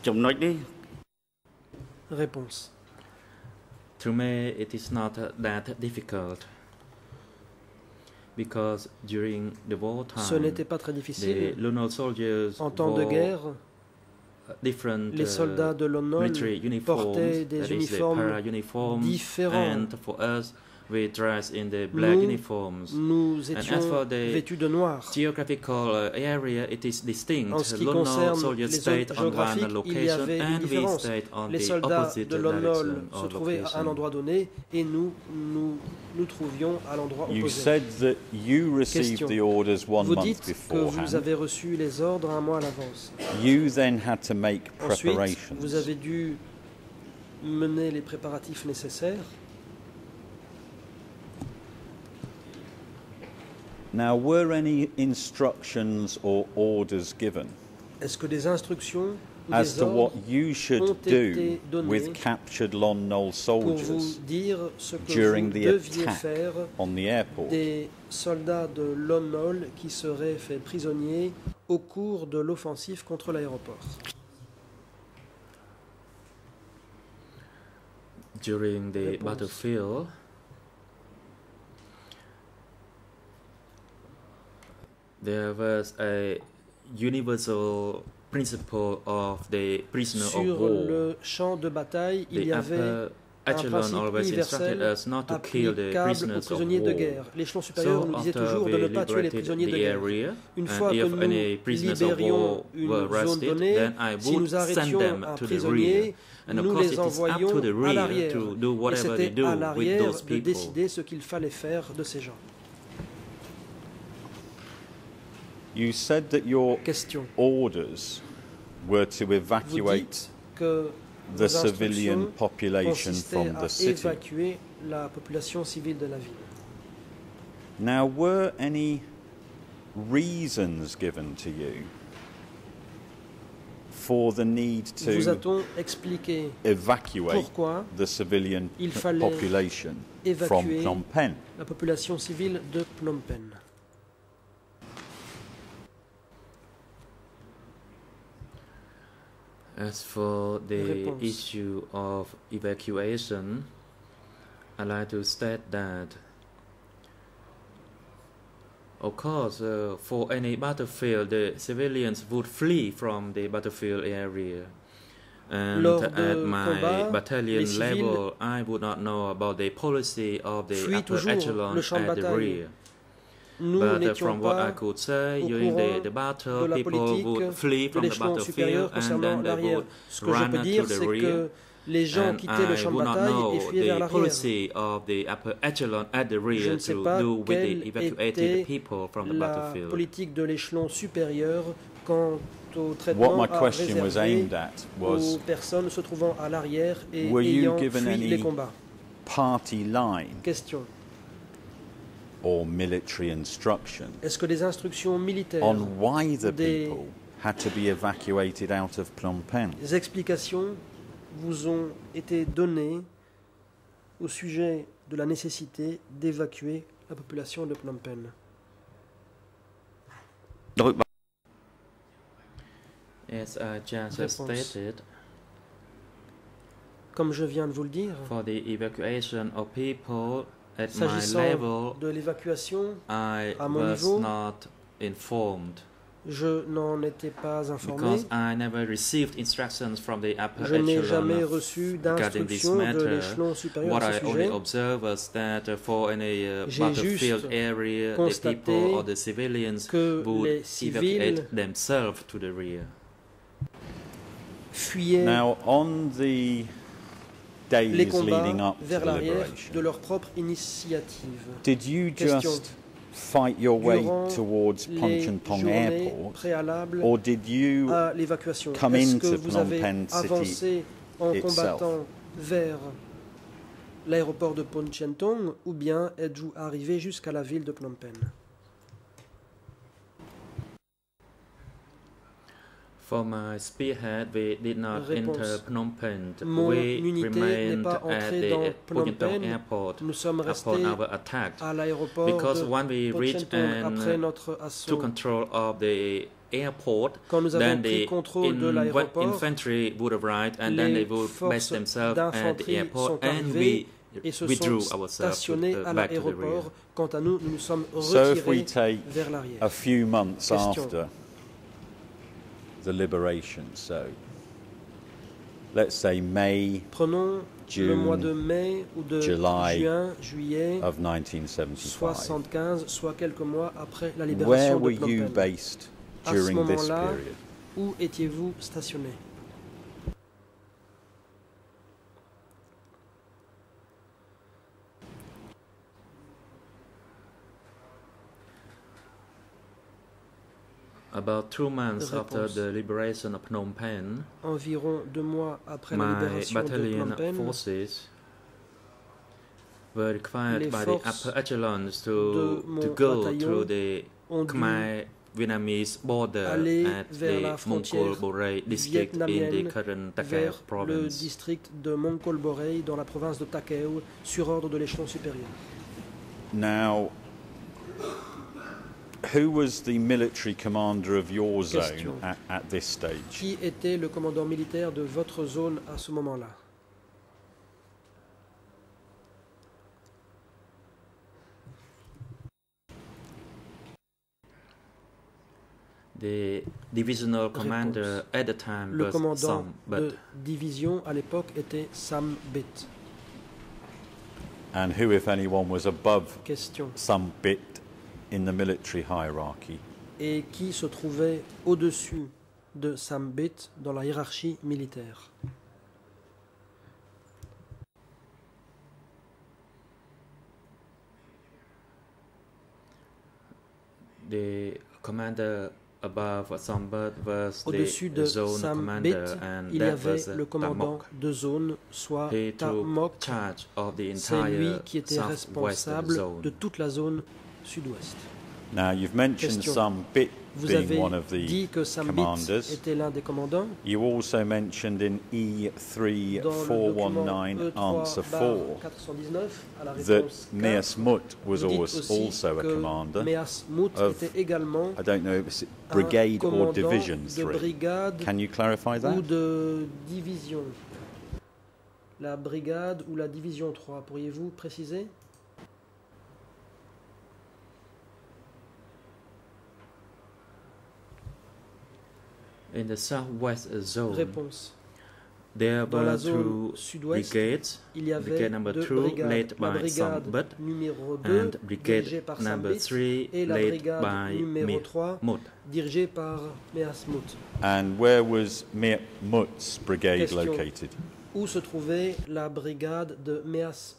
ចំណុចនេះ Réponse. To me, it is not uh, that difficult because during the Ce wartime, n'était pas très the difficile. Lunar soldiers En temps de wore guerre, different les uh, soldats de Lon Nol military uniforms, portaient des that is the uniformes para uniforms, différents. we dress in the black Nous, uniforms. Nous as étions for the vêtus de noir. Geographical uh, area, it is distinct. En ce qui concerne soldiers les zones stayed on one géographiques, il y location avait une and we différence. stayed on Les the opposite de direction se trouvaient à un location. endroit donné et nous nous, nous trouvions à l'endroit You opposé. said that you received Question. the orders one Vous month dites que vous beforehand. avez reçu les ordres un mois à l'avance. You then had to make Ensuite, preparations. vous avez dû mener les préparatifs nécessaires. Now, were any instructions or orders given? Est-ce que des instructions ou as des to what you should do with captured Lon Nol soldiers dire ce que during vous the attack faire on the airport? des soldats de Lon Nol qui seraient faits prisonniers au cours de l'offensive contre l'aéroport. During the battlefield, there was a universal principle of the prisoner of Sur war. le champ de bataille, il The y avait echelon principe universel us not to kill the applicable aux prisoners of prisonniers de guerre. L'échelon supérieur So nous disait toujours de ne pas tuer les prisonniers de guerre. Une fois que nous of libérions une zone donnée, si nous arrêtions un prisonnier, of nous course, les it is up envoyions to the à l'arrière. Et c'était do à with l'arrière de décider ce qu'il fallait faire de ces gens. You said that your Question. orders were to evacuate the civilian population from the city. la population civile de la ville. Now, were any reasons given to you for the need to evacuate the civilian Il p- fallait population from Phnom Penh? la population civile de Phnom Penh As for the Réponse. issue of evacuation, I'd like to state that, of course, uh, for any battlefield, the civilians would flee from the battlefield area. And Lors at my combats, battalion level, I would not know about the policy of the upper echelon le champ de at the rear. Nous But uh, n'étions from what I pas could say, au during courant the, the battle, de la people politique would flee de from the l'échelon supérieur battlefield and concernant then they l'arrière. would Ce que je run peux to dire, the c'est rear. que les gens and quittaient le I champ de would not bataille know et fuyaient vers the l'arrière. policy of the upper echelon at the Je rear ne sais to pas do with quelle the evacuating était the people from the La battlefield. politique de l'échelon supérieur quant au What traitement my à question was réserver aimed at was aux personnes se trouvant à l'arrière et Were you ayant given fui any- les combats. party line Question. or military instruction Est-ce que les instructions militaires on why the people had to be evacuated out of Phnom Penh? explications vous ont été données au sujet de la nécessité d'évacuer la population de Phnom Penh? As uh, stated, Comme je viens de vous le dire, for the evacuation of people at my s'agissant level, de l'évacuation, I à mon was niveau, not informed je n'en étais pas informé. because I never received instructions from the upper Je n'ai echelon jamais reçu regarding this d'instructions de matter. l'échelon supérieur What à I ce only sujet. observed was that uh, for any uh, J'ai battlefield juste area, the constaté people or the civilians que would les civils evacuate themselves to the rear. fuyaient Now, on the les combats vers l'arrière de leur propre initiative. did you Question. just fight your way Durant towards Ponchantong journées Airport, or did you come into Phnom Penh city en itself? vers l'aéroport de Ponchentong ou bien êtes-vous arrivé jusqu'à la ville de Phnom Penh? For my spearhead, we did not Réponse. enter Phnom Penh. Mon we unité n'est remained pas at entrée dans the Phnom Penh. airport Nous sommes upon our attack à l'aéroport because when we reached and took control of the airport, Quand nous avons then pris the contrôle de l'aéroport, infantry would arrive and then they would forces base themselves at the airport and we et se withdrew sont ourselves to, stationnés uh, à back to the rear. l'aéroport. Quant à nous, nous nous sommes So if we retirés take vers l'arrière. a few months Question. after the liberation, so let's say May Prenons le June, mois de mai ou de July juin, juillet of 1975, 75, soit quelques mois après la where libération were de Phnom you based À ce during this moment-là, period? Où étiez-vous stationné? About two months after the liberation of Phnom Penh, Environ deux mois après la my libération de battalion Phnom Penh, forces were required Les by the forces upper echelons to, go bataillon through the Khmer Vietnamese border at the frontière Mongkol Borei district in the current Takeo vers le province. district de dans la province de Takeo sur ordre de l'échelon supérieur. Now, who was the military commander of your zone at, at this stage? Qui était le commandant militaire de votre zone à ce moment-là? The divisional commander at the time Le was commandant but de division à l'époque était Sam Bit. And who, if anyone, was above Question. some bit in the military hierarchy? Et qui se trouvait au-dessus de Sam Bit dans la hiérarchie militaire the commander above Sombert was Au-dessus the de zone Sam commander Bit, and il y that avait was le commandant Tamok. de zone, soit He took Tamok. charge of the C'est lui entire qui était responsable zone. de toute la zone sud-ouest. Now, you've mentioned Question. some bit Vous being avez one of the dit que Sambit commanders. était l'un des commandants. You also mentioned in E Dans le document E E3419 answer E3 4 419, à la that réponse 4, Meas-Mut was vous dites always aussi also a que commander. Of- était également I don't know if it's brigade or commandant division de 3. brigade Can you clarify ou that? de division. La brigade ou la division 3, pourriez-vous préciser? In the southwest zone, Réponse. there Dans la were zone two sud-ouest, brigades, il y avait brigade number deux two brigades. led La by brigade Sambit numéro 2, and dirigée brigade par number Sambit, three et la led brigade by numéro 3, Mut. dirigée par Meas Mout. And where was Meas Muth's brigade Question. located? Où se trouvait la brigade de Meas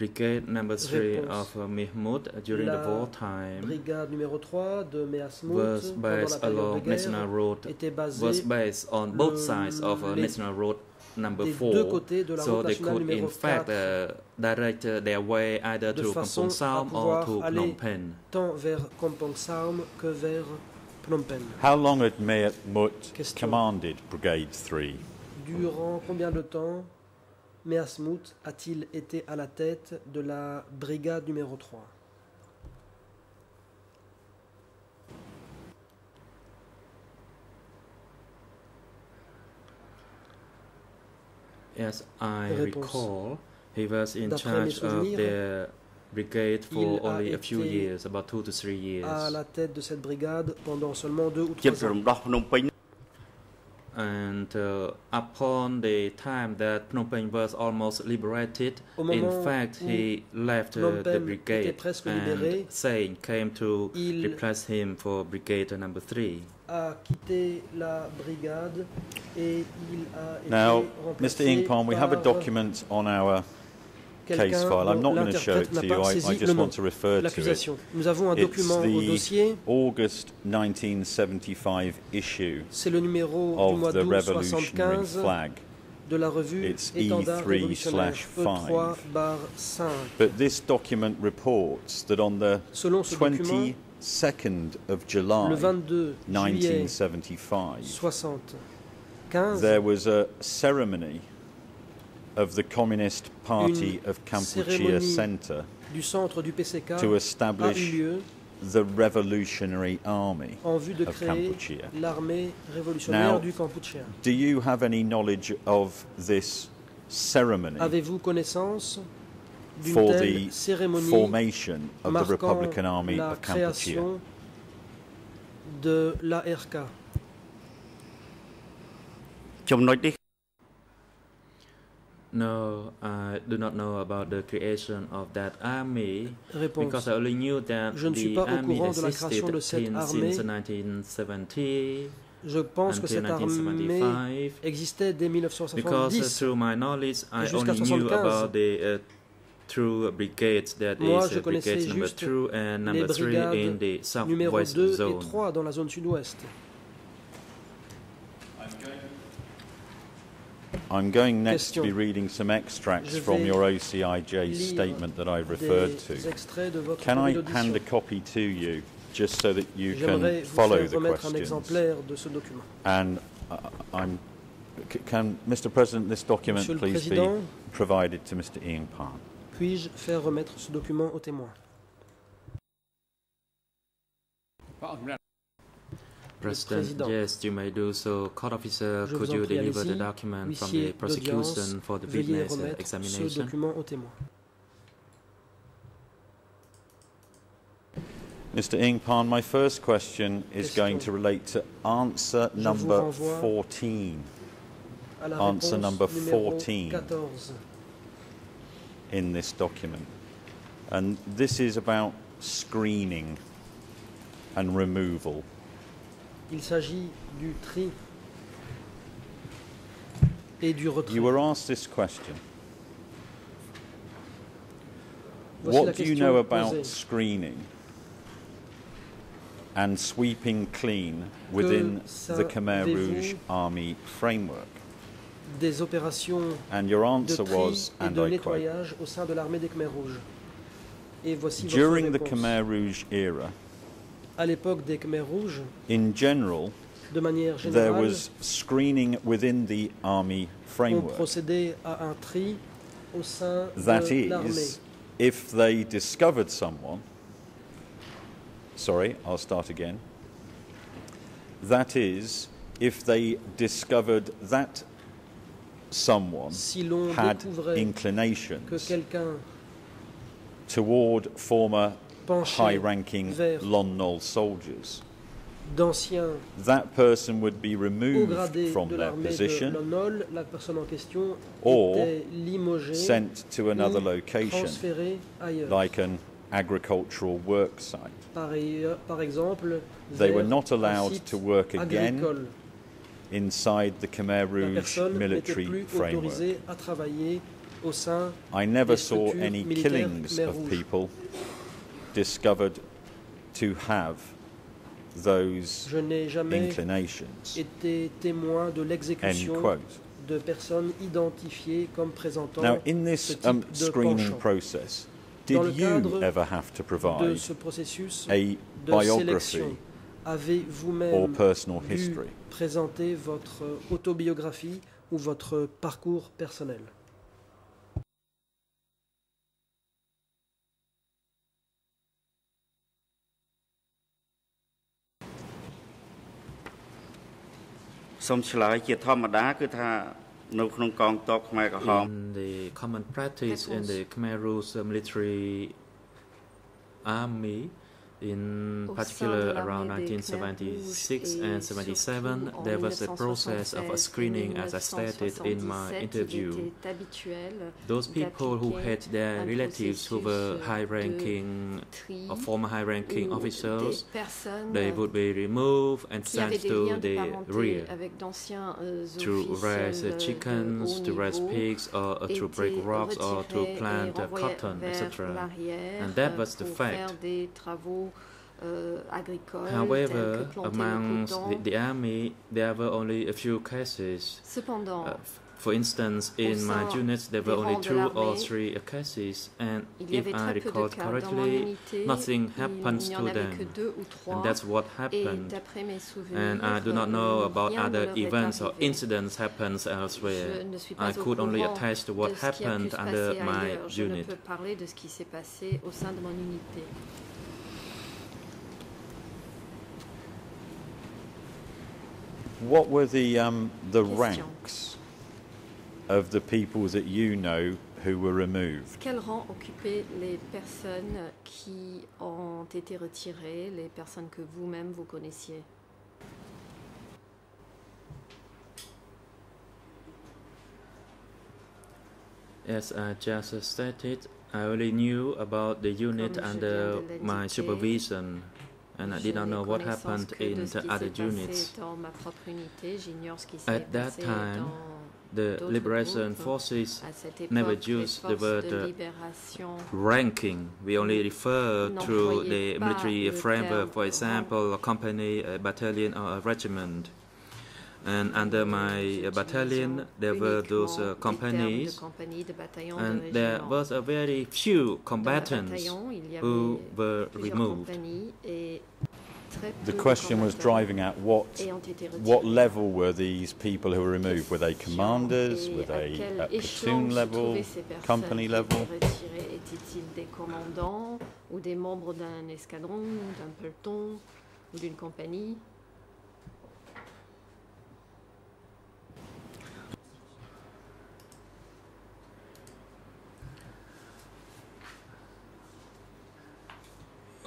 Brigade number three Réponse. of uh, Mihmud uh, during the La wartime Brigade numéro 3 de Meas Mout, was pendant la based along National guerre, Road était was basée based on both sides of uh, les- National Road number des four. deux côtés de la so route they nationale could numéro in fact 4, uh, direct uh, their way either de to Kampong Sam à or to Phnom Penh. tant vers Kampong Saum que vers Phnom Penh. How long had Question. commanded Brigade 3? Durant combien de temps Measmuth a-t-il été à la tête de la brigade numéro 3 As I recall, he was in charge of the brigade for only a few years, about two to three years. À la tête de cette brigade pendant seulement deux ou trois ans. And uh, upon the time that Phnom Penh was almost liberated, in fact, he left uh, the brigade presque and libéré, Sein came to replace him for brigade number three. a quitté la brigade et il a été Now, remplacé Mr. Ieng Phan, we have a document on our case file. I'm not going to show it to you. I, I just want to refer to it. Nous avons un It's document au the dossier, August 1975 issue c'est le numéro du of mois the Revolutionary flag. de la revue It's E3 slash 5. bar 5. But this document reports that on the Selon ce document, 22nd of July le 22 juillet 1975, 75, there was a ceremony of the Communist party of Kampuchea Centre du centre du PCK to establish the Revolutionary Army en vue de of Kampuchea. Now, du Kampuchea. do you have any knowledge of this ceremony connaissance for the cérémonie formation of the Republican Army la of Kampuchea? de. No, I do not know about the creation of that army Réponse. because I only knew that Je ne suis the pas au army courant de la existed création de cette armée. since 1970 Je pense que until cette armée 1975. existait dès Because uh, 1970. through my knowledge, I jusqu'à only knew 75. about the uh, brigades that Moi, is je uh, connaissais brigade number juste 2 and les number 3 brigades in the numéro southwest 2 et zone. 3 dans la zone sud-ouest. I'm going next to be reading some extracts from your OCIJ statement that I've referred to. Can I hand a copy to you just so that you can follow the questions? And uh, I'm, can Mr. President, this document Monsieur please be provided to Mr. Ieng Phan? Puis-je faire remettre ce document au témoin? President, yes, you may do so. Court officer, Je could you deliver the document from the prosecution for the veuillez witness uh, ce examination? au. Mr. Ieng Phan, my first question is Question. going to relate to answer Je number 14 Answer number 14. 14. in this document. And this is about screening and removal. Il s'agit du tri et du retrait. You were asked this question. What do you know about posée. screening? and sweeping clean within the Khmer Rouge army framework? des opérations And your de answer tri was, and de I quote, au sein de l'armée des rouges. Et voici during the. Khmer Rouge era, À l'époque des Khmers rouges, in general, de manière there générale, was screening within the army on framework. procédait à un tri au sein That de l'armée. is, if they discovered someone, sorry, I'll start again. That is, if they discovered that someone Si l'on had découvrait que inclinations quelqu'un toward former high ranking Lon Nol soldiers, that person would be removed from their position Lon la en question Or limogée sent to another location, like an agricultural work site. par, par exemple, They were not allowed to work again agricole. inside the Khmer Rouge military framework. autorisée à travailler au sein I never saw any killings of people discovered to have those Je n'ai jamais inclinations. été témoin de End l'exécution quote. de personnes identifiées comme présentant Now, in this ce type um, de screening penchant. process, did you ever have to de provide ce processus a de biography or personal history? présenter votre autobiographie ou votre parcours personnel ។ សូមឆ្លើយជាធម្មតាគឺថានៅក្នុងកងទ័ពខ្មែរក្រហម In the common practice in the Khmer Rouge uh, military army, in particular around l'armée des Khmer 1976 and et 77, there was a process of a screening, as I stated in my interview. Il était habituel Those people who had their relatives who were high-ranking or former high-ranking officers, they would be removed and sent to the rear euh, to raise uh, de chickens, to raise pigs, or uh, to break rocks, or to plant cotton, etc. And that euh, was the fact. Agricoles However, amongst the, the army, there were only a few cases. Cependant, Uh, for instance, in my units, there were only two or three uh, cases, and if I très peu de recall cas. Dans mon correctly, unité, nothing il happens to them. deux ou trois. and that's what happened. d'après mes souvenirs, And I do not know euh, about other events or incidents happens Je elsewhere. ne suis pas I could only attest to what ce qui a pu happened under my. Unit. peux parler de ce qui s'est passé au sein de mon unité. What were the, um, the Question. ranks of the people that you know who were removed? Quel rang occupaient les personnes qui ont été retirées, les personnes que vous-même vous connaissiez As I just stated, I only knew about the unit Comme under my l'indiquer, supervision, and I did not know what happened in the other units. Dans ma propre unité, j'ignore ce qui s'est At that time, The liberation forces à cette époque. never used the word, uh, ranking. We only refer to the military framework, for example, a company, a battalion, or a regiment. And under my uh, battalion, there were those uh, uniquement des termes de companies, compagnie, de bataillon, de and there was a very few combatants bataillon, il y avait who were removed. compagnies et très The question was driving at what, ayant été retirés. what level were these people who were removed? Were they commanders? Were they at platoon level? trouvaient ces personnes company level? étaient retirées Étaient-ils des commandants ou des membres d'un escadron, d'un peloton ou d'une compagnie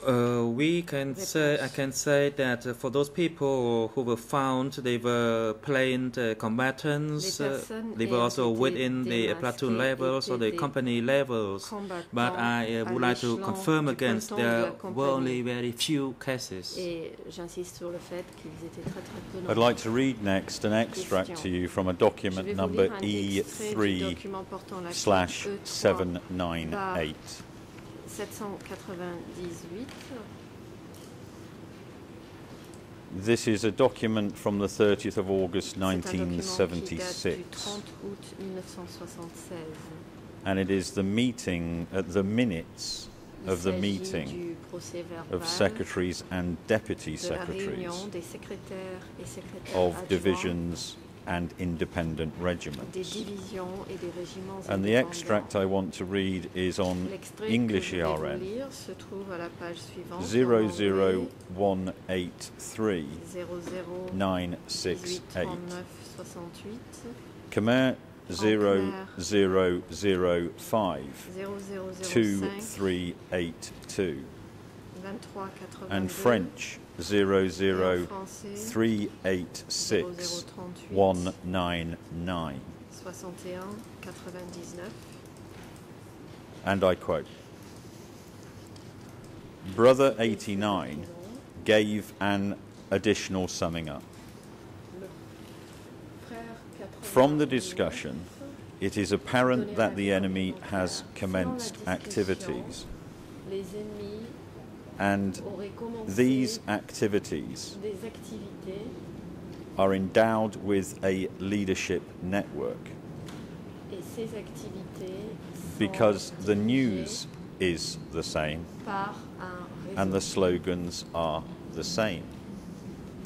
Uh, we can say I can say that uh, for those people who were found, they were plain uh, combatants. Uh, they were also within the démasquées platoon levels or the company levels. But I uh, would like to confirm du against peloton de la there were only very few cases. Et j'insiste sur le fait qu'ils étaient très très peu I'd like to read next an extract to you from a document number lire un extrait du E3 document portant la slash E3 798. 798. This is a document from the 30th of August C'est un document qui date du 1976, 30 août 1976. and it is the meeting, uh, the minutes of the meeting du procès verbal of secretaries and deputy secretaries réunion des secrétaires et secrétaires of divisions and independent regiments. divisions et des régiments And the extract I want to read is on English je vais vous ERN lire se trouve à la page suivante. en anglais, 00183 968. Khmer Khmer 0005 0005 2382 and 82 French en 00 français 386 0038 199. 61 99 And I quote Brother 89 gave an additional summing up. From the discussion, it is apparent that the enemy has commenced activities, and these activities are endowed with a leadership network et ces activités sont because the news is the same par un réseau and the slogans are the same.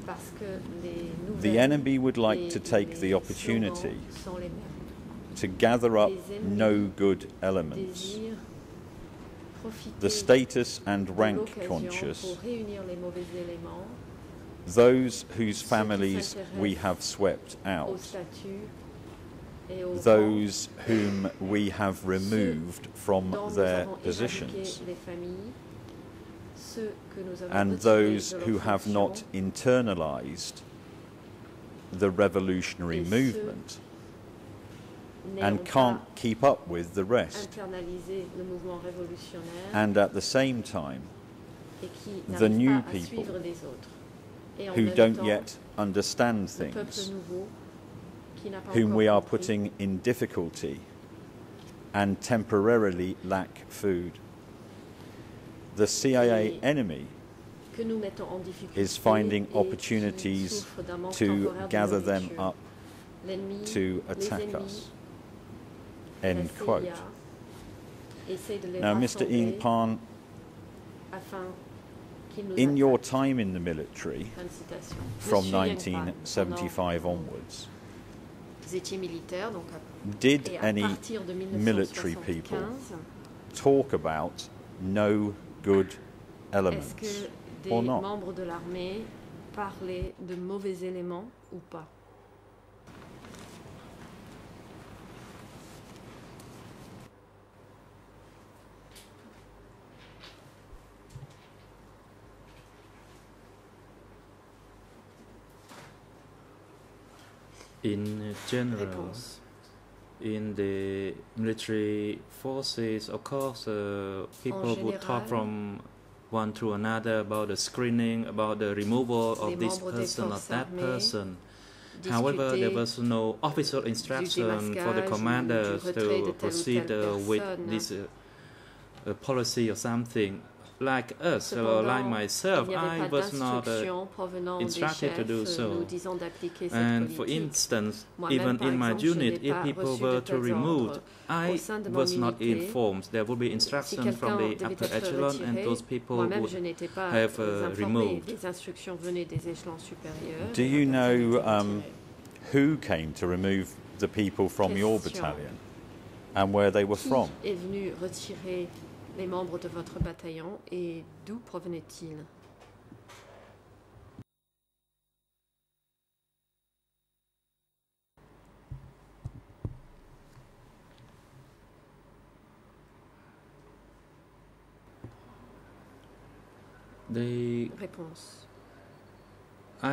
parce que les nouvelles The enemy would like to take the opportunity slogans sont les mêmes. to gather up no good elements, the status and rank conscious, pour réunir les mauvais éléments those whose families we have swept out, statut et au rang those whom we have removed from their positions, les familles, ceux que nous avons and those who have not internalized the revolutionary movement and can't keep up with the rest, and at the same time, the new people les. Et en who don't yet understand things, nouveau qui n'a pas whom we are putting in difficulty and temporarily lack food. The CIA enemy que nous mettons en difficulté is finding opportunities souffrent d'un manque to gather them up to attack us. End quote. essaient de les Now, Mr. rassembler Ieng Phan, afin qu'ils nous in your time in the military, Fin de citation. from Monsieur Ieng Phan, 1975 onwards, Vous étiez militaire, donc à, did any military people talk about no good elements or not? membres de l'armée parlaient de mauvais éléments ou pas In general, Réponse. in the military forces, of course, uh, people would talk from one to another about the screening, about the removal of this person or that person. However, there was no official instruction for the commanders du retrait de telle to proceed uh, with this uh, uh, policy or something. Like us, or like myself, il n'y avait I was not uh, d'instruction provenant des instructed to do euh, so. nous disant d'appliquer cette And for instance, even in my unit, if people were to tels removed. I Au sein de mon was not informed. There would be instructions from the upper echelon, and those people would je n'étais pas have, uh, removed. Les instructions venaient des échelons supérieurs. Do you know um, who came to remove the people from your battalion and where they were from? Les membres de votre bataillon et d'où provenaient-ils? Réponse.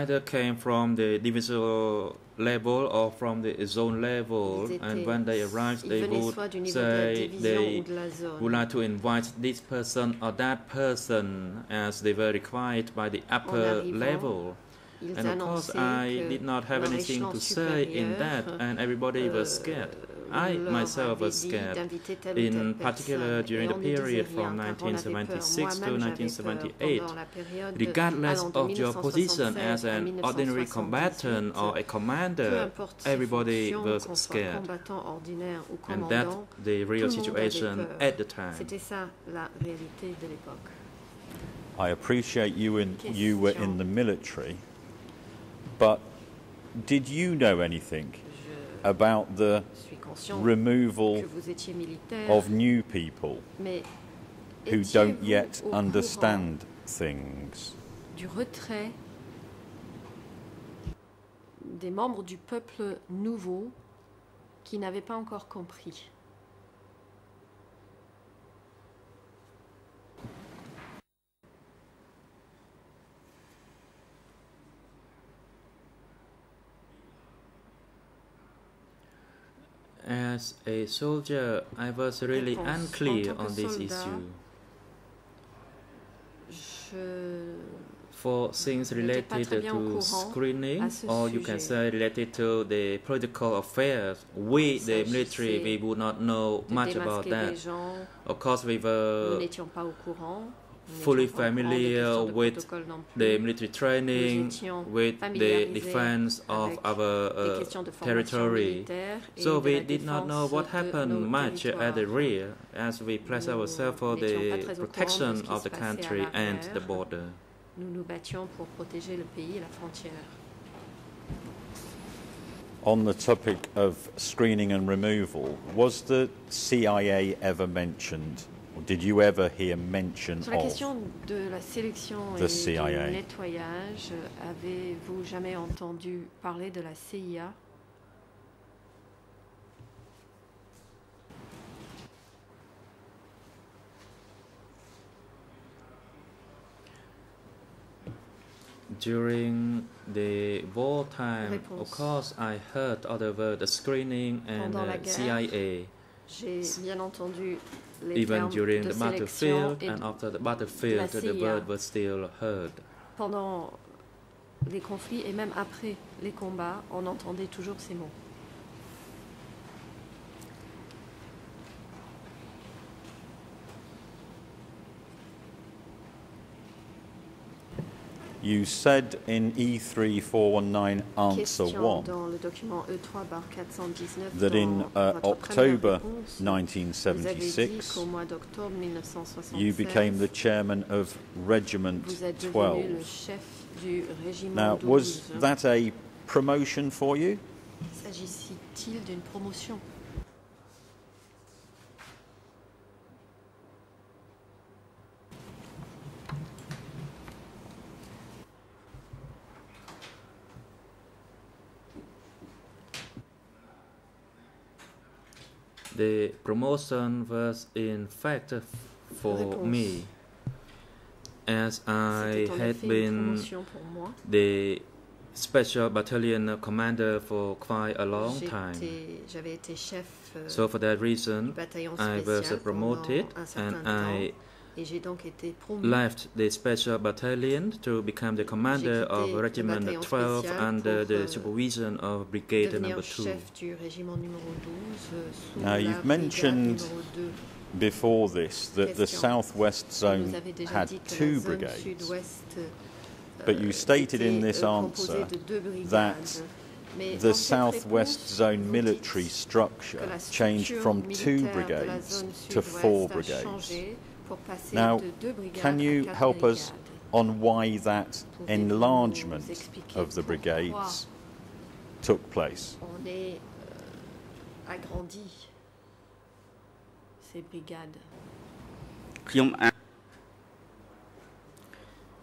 Either came from the divisional level or from the zone level, and when they arrived, they would soit du niveau de la say they would like to invite this person or that person as they were required by the upper level. And of course, I did not have anything to say in that, and everybody was euh, scared. I myself was scared. d'inviter telle ou telle In particular, during the on ne disait period from car on avait peur. 1976 to Moi-même, j'avais peur 1978, pendant la période regardless of your position as an ordinary combatant or a commander, everybody was scared. combattant ordinaire ou And that's commandant, the real tout le monde situation at the time. c'était ça la réalité de l'époque. I appreciate you in you were in the military, but did you know anything about the removal que vous étiez militaire, of new people mais who don't yet understand things? du retrait des membres du peuple nouveau qui n'avaient pas encore compris? As a soldier, I was really Réponse. Unclear on this issue. For things n'étais pas très related to screening, or you can say related to the political affairs, we, the military, we would not know much about that. gens, Of course, we were n'étions pas au courant. nous fully n'étions pas au courant des familiar with the military training, with the defense of our uh, questions de formation territory. So we did not know what happened much at the rear as we placed ourselves for the très au courant de protection of the country and the border. Nous nous battions pour protéger le pays et la frontière. On the topic of screening and removal, was the CIA ever mentioned? Did you ever hear mention Sur la of? question de la sélection The et CIA. du nettoyage, avez-vous jamais entendu parler de la CIA During the wartime, Réponse. of course, I heard other words, the screening and Pendant la uh, guerre, CIA. J'ai bien entendu Even during the battlefield and after the battlefield, the word was still heard. pendant les conflits et même après les combats, on entendait toujours ces mots. You said in E3419 answer Question 1 dans le document E3 419 that in uh, October réponse, vous avez dit 1976 qu'au mois d'octobre 1976, you became the chairman of Regiment vous êtes devenu le 12. chef du régiment Now, 12. was that a promotion for you? S'agit-il d'une promotion The promotion was in fact for me, as I had been promotion pour moi. the special battalion commander for quite a long time. Euh, So for that reason, I was promoted and I et j'ai donc été promu. left the special battalion to become the commander of Regiment 12 under the euh, supervision of Brigade number 2. chef du régiment numéro 12 euh, sous Now, la you've mentioned Before this, that the southwest zone nous avez déjà had dit que la two brigades. Euh, but you euh, stated in this euh, answer de deux brigades. that The southwest zone military structure changed from two militaire de la brigades to four brigades. Now, can you help us on why that enlargement of the brigades took place?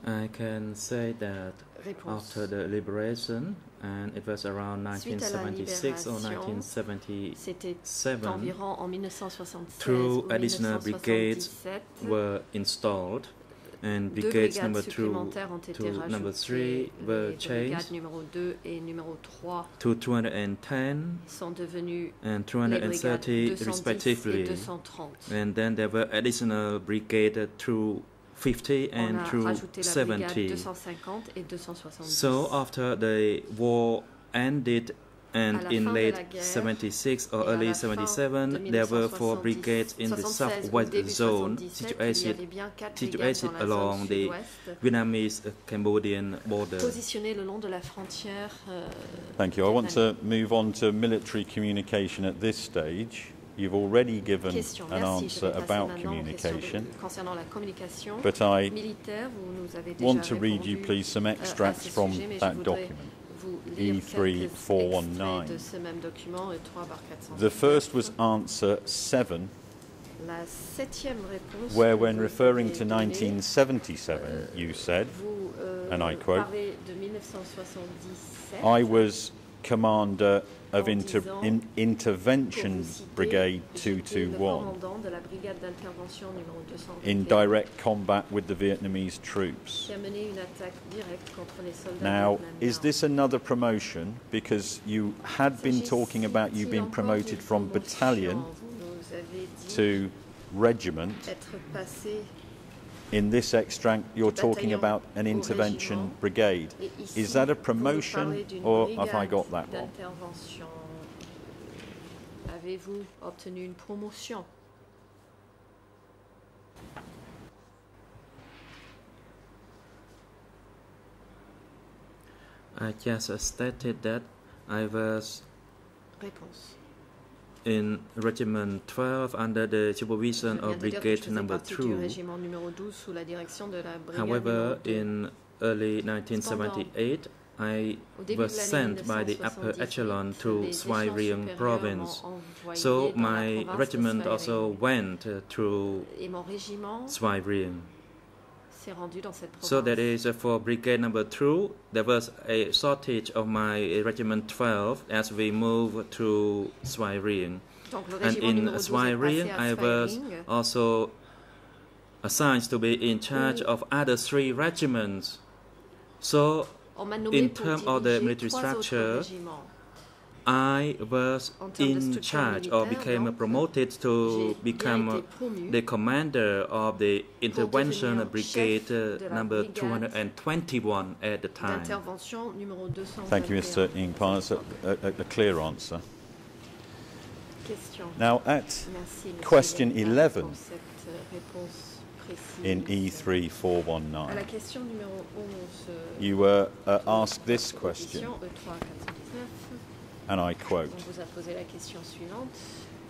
I can say that after the liberation and it was around 1976 or 1977 two additional brigades were installed and brigades number two to number three were changed to 210 and 230 respectively. And then there were additional brigades through 50 and through 70. So after the war ended and in late 76 or early 77, there were four brigades in the southwest zone situated, situated along the Vietnamese-Cambodian uh, border. Thank you. I want to move on to military communication at this stage. You've already given question. an Merci. Answer about maintenant aux questions communication, de- but I. Vous nous avez déjà want to read you, please, some euh, extracts from sujet, that document. E3 quelques 419. extraits de ce même document, E3 bar 419. The first was answer seven, La where, when referring to donnée, 1977, you said, euh, Vous euh, and I quote, de 1977. I was commander of inter- in- Intervention Brigade 221 commandant de la brigade d'intervention numéro 221 in direct combat with the Vietnamese troops. Now, is this another promotion? Because you had been talking about you being promoted from battalion to regiment. Être passé In this extract, you're talking about an intervention brigade. Is that a promotion or have I got that wrong? d'intervention. Avez-vous obtenu une promotion I just stated that I was Réponse. In Regiment 12 under the supervision of de dire que je Brigade number 2. régiment numéro 12 sous la direction de la brigade However, in early 1978, I was sent by the upper echelon to les Svay échelons Rieng supérieurs province. So my regiment also went to Et s'est rendu dans cette province. So that is uh, for brigade number two, there was a shortage of my regiment 12 as we moved to Svay Rieng. Donc le And in numéro 12 Svay est passé Rieng, à I was also assigned to be in charge of other three regiments. So On m'a nommé in terms of the military structure. I was En termes de in charge or became promoted to become été uh, promu the commander of the intervention brigade chef uh, de la number 221 at the time. d'intervention numéro 221. Thank you, Mr. Ieng Phan. That's a, a, a clear answer. Now, at question 11 pour cette euh, réponse précise. in E À la E3419, question numéro 11, euh, you were uh, asked this question, proposition E3 419, and I quote vous a posé la question suivante.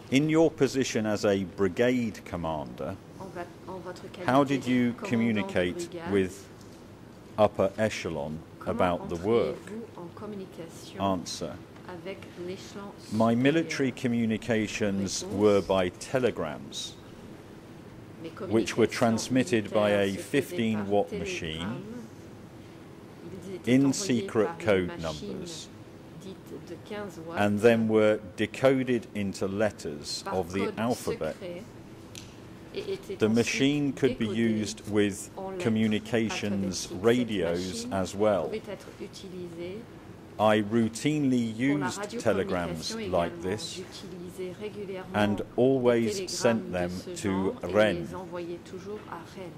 In your position as a brigade commander, En, va- en votre how did you de commandant de communicate with upper echelon about the work? entriez-vous en communication Answer. My military communications were by telegrams, which were transmitted by a militaires se faisaient 15 par watt machine in secret code numbers and then were decoded into letters of the alphabet. secret et étaient The machine could be used with communications radios as well. pouvait être utilisée I routinely used telegrams like this and always sent them to genre et Rennes. les envoyais toujours à Rennes.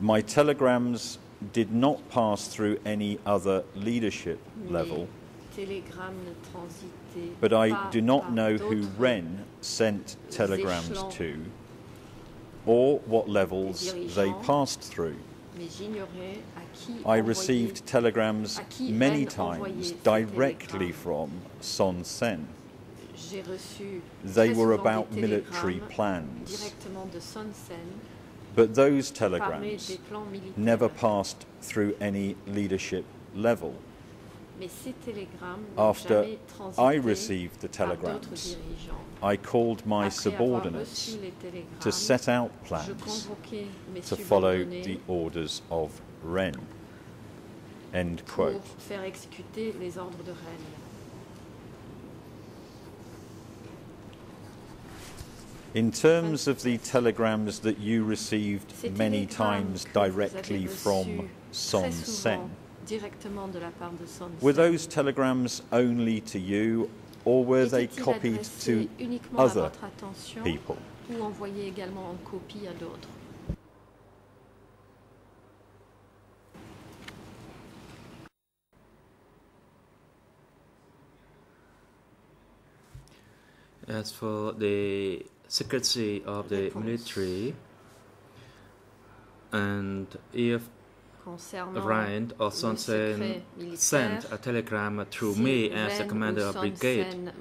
My telegrams did not pass through any other leadership level, but I do not know who Ren sent telegrams to or what levels they passed through. mais j'ignorais à qui I received telegrams many times directly from Son Sen. They were about military plans, directement de Son Sen, but those telegrams des plans militaires. never passed through any leadership level. Mais ces télégrammes n'ont After I received the telegrams. I called my subordinates reçu les télégrammes, to set out plans to follow the orders of Ren. End pour quote. faire exécuter les ordres de Rennes. In terms of the telegrams that you received many times que vous avez directly from Son très Sen, souvent directement de la part de Son were those telegrams only to you or were they copied to other people? ou envoyés également en copie à d'autres? As for the secrecy of the military, and if Ryan or le Son secret Sen militaire, sent a telegram through si me as the commander of brigade,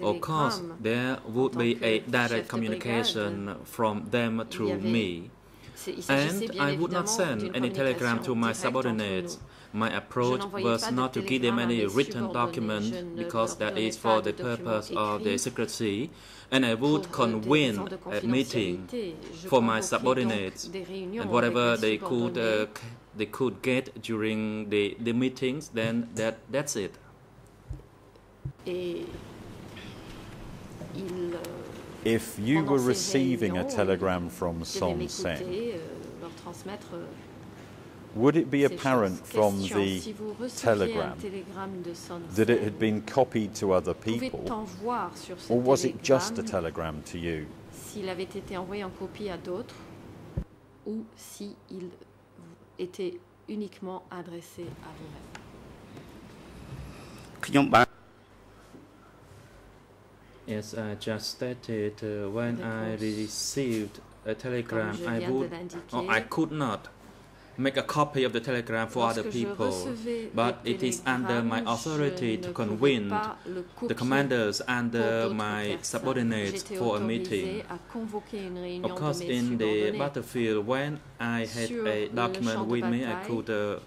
of course there would be a direct communication from them through me. c'est- il s'agissait And I would not send any telegram to my subordinates. My approach was not to give them any written document because that is for the purpose of the secrecy, and I would pour, euh, des convene a meeting for my subordinates donc des réunions and whatever they could uh, they could get during the, the meetings, then that that's it. et ils euh, If you were receiving a telegram from devaient Son Sen, m'écouter, euh, leur transmettre euh, would it be ces apparent choses. from Question, the si vous receviez telegram un télégramme de Son that it Sen, had been copied to other people, pouvait-on voir sur ce or was it just a télégramme telegram to you? s'il avait été envoyé en copie à d'autres ou s'il était uniquement adressé à vous-même. ខ្ញុំបាន As I just stated, uh, when I Réponse. received a telegram, Comme je I viens de would l'indiquer, or I could not make a copy of the telegram for other people. but it is under my authority to convene pouvais pas le the commanders under my subordinates for a meeting. à convoquer une réunion Of course, in the battlefield, when I had a document with me, I could uh,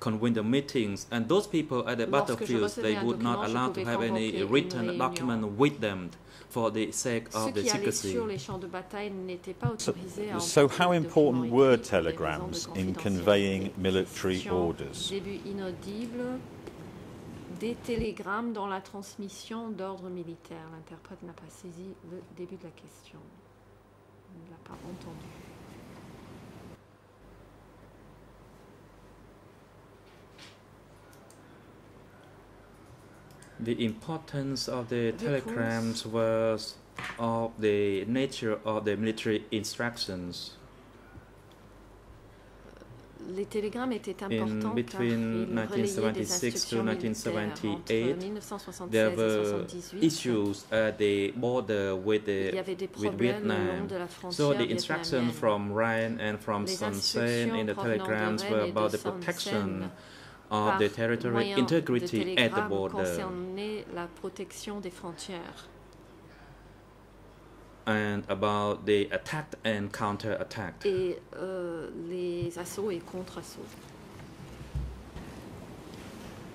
convene the meetings. And those people at the battlefield, they would not allow to have any written document with them for the sake of the secrecy. So, so how important were telegrams in conveying military orders? Des télégrammes dans la transmission d'ordre militaire. L'interprète n'a pas saisi le début de la question. Il ne l'a pas entendu. The importance of the telegrams was of the nature of the military instructions. Uh, les télégrammes étaient In importants car between ils 1976 to 1978, 1976 There were issues at the border with the with problèmes le long Vietnam. So the instructions from Ryan and from Son Sen in the instructions provenant de telegrams were about the protection of the territory integrity at the border la protection des frontières and about the attack and counter-attack. et euh, les assauts et contre-assauts.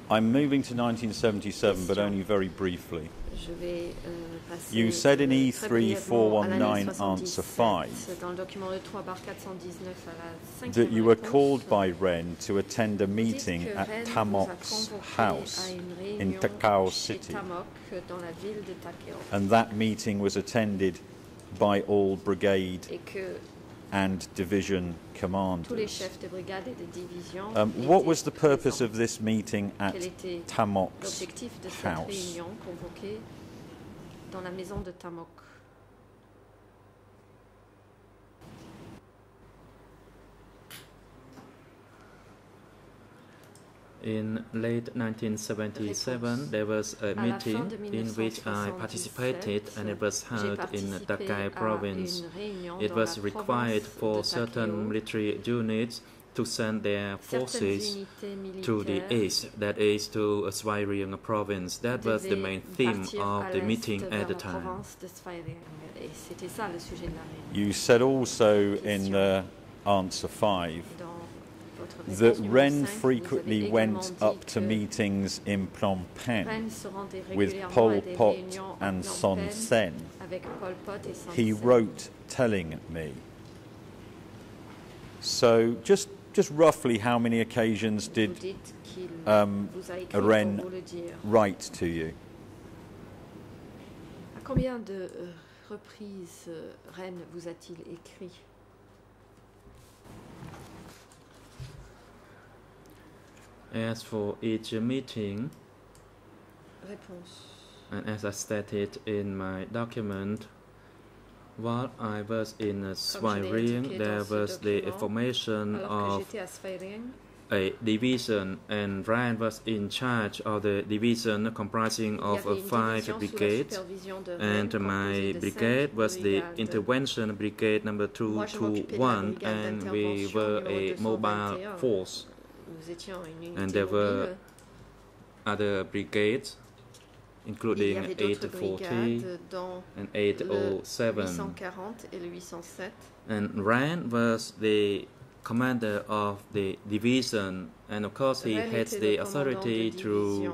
I'm moving to 1977, but only very briefly. Je vais euh, You said in euh, très brièvement E3419 answer 77, dans le de 3 bar 419 à la 5 That you were called by Ren to attend a meeting at Rennes vous a Tamok's house in Takeo City, Tamok, dans la ville de Takeo, and that meeting was attended by all brigade and division commanders. chefs de brigade et de division Um, what was the purpose of this meeting at Tamok's l'objectif de cette house? réunion convoquée dans la maison de Tamok In late 1977, there was a À la fin meeting in which I participated and it was held in participé Takeo province. It was required for certain military units to send their forces to the east, that is to Svay Rieng province. That was the main theme of the meeting at the time. province de Svay Rieng. Et c'était ça le sujet de la réunion. You said also in the answer 5 Dans votre that Ren frequently went up to meetings in Phnom Penh Rennes se rendait with Pol Pot and Son Sen. avec Pol Pot et Son He wrote telling me. So just just roughly how many occasions did um, vous Rennes pour vous le dire. write to you? À combien de euh, reprises euh, Rennes vous a-t-il écrit As for each meeting, and as I stated in my document, while I was in Comme je l'ai Svay Rieng, indiqué there was the information of à division, and Ryan was in charge of the division comprising of five division sous la brigades. supervision de Rennes, And my brigade was the intervention brigade number Moi, je m'occupais de la 221, and we were a mobile 221. Force. Nous étions une unité And there were mobile. Other brigades, Il y including avait d'autres 840 brigades dans and le 807. 840 et le 807. And Rand was the commander of the division, and of course he had était the le commandant de authority to division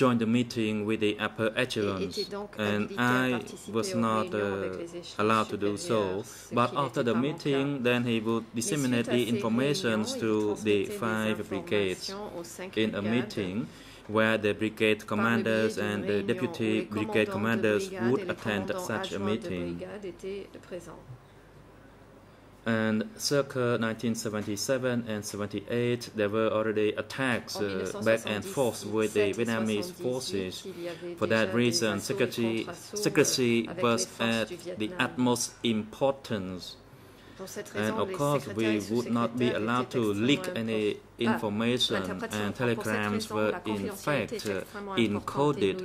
join the meeting with the upper echelons. And I was not uh, avec les échelons allowed to do so. But after the meeting, then he would disseminate the ces informations réunions, il to the five brigades informations aux cinq in a meeting where the brigade commanders par le biais and the deputy brigade commanders would attend such a meeting. Brigade étaient présents. And circa 1977 and 78, there were already attacks uh, back and forth with the Vietnamese forces. il y avait For that reason, secrecy, secrecy was at the utmost importance. And of course, we would not be allowed to leak any Ah, information, and telegrams were in fact est uh, extrêmement importante et encoded.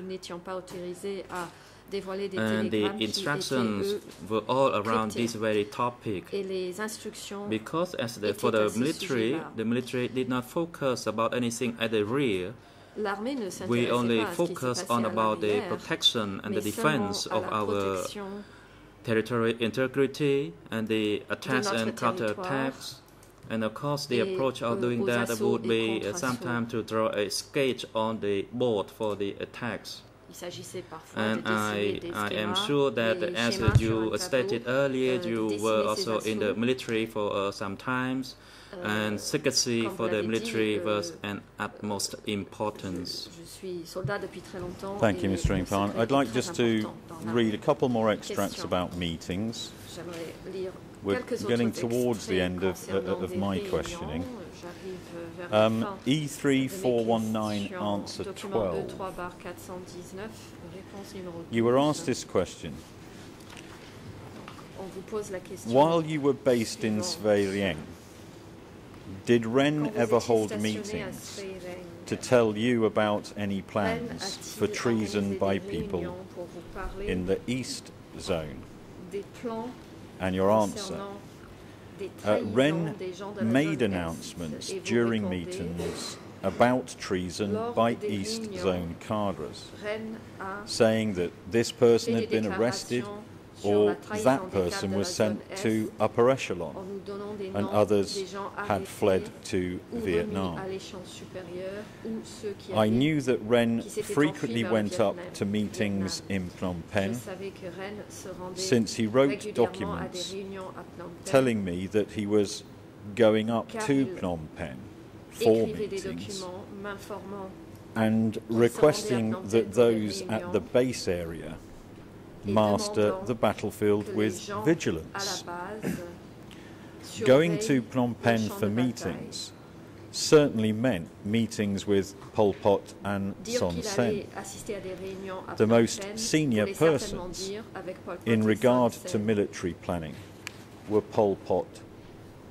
Nous n'étions pas autorisés à dévoiler des And the instructions were all around this very topic. et les instructions Because as the, for the military, the military did not focus about anything at the rear. We only pas à ce qui se focus on about the protection and the defense of our territorial integrity and the attacks and counterattacks. And of course, the approach of doing that would be uh, contre-assauts. to draw a sketch on the board for the attacks. Il s'agissait parfois And de I, des I am sure that as you stated earlier, euh, you were ces also in the military for uh, some times, euh, and secrecy for the l'avez dit, military euh, was an utmost importance. Je, je suis soldat depuis très longtemps. Thank you, Mr. le Ieng Phan. I'd like just to read a couple more extracts Question. about meetings. Lire We're getting towards the end of, concernant of des my réunions. questioning. J'arrive vers la Um, fin de mes E3419 questions. answer 12. 23 bar 419, réponse numéro 12. You were asked this question. On vous pose la question. While you were based in. Svay Rieng, did Ren ever hold meetings to tell you about any plans for treason by people réunions pour vous parler in the East Zone? And your answer. Uh, trahisons Ren des gens de la made announcements during meetings about treason by East Zone cadres, saying that this person had been arrested or that person was sent to upper echelon en nous donnant des and others had fled to Vietnam. à l'échelon supérieur ou ceux qui I knew that Ren frequently enfui vers le went up to meetings in Phnom Penh, savais que Rennes se rendait since he wrote régulièrement à des documents réunions à Phnom Penh, telling me that he was going up to Phnom Penh for meetings and se rendait à requesting that those at the base area master the battlefield with vigilance. Going to Phnom Penh for meetings certainly meant meetings with Pol Pot and Son Sen. allait assister à des réunions à the most senior persons dire, avec Pol Pot in regard to military planning were Pol Pot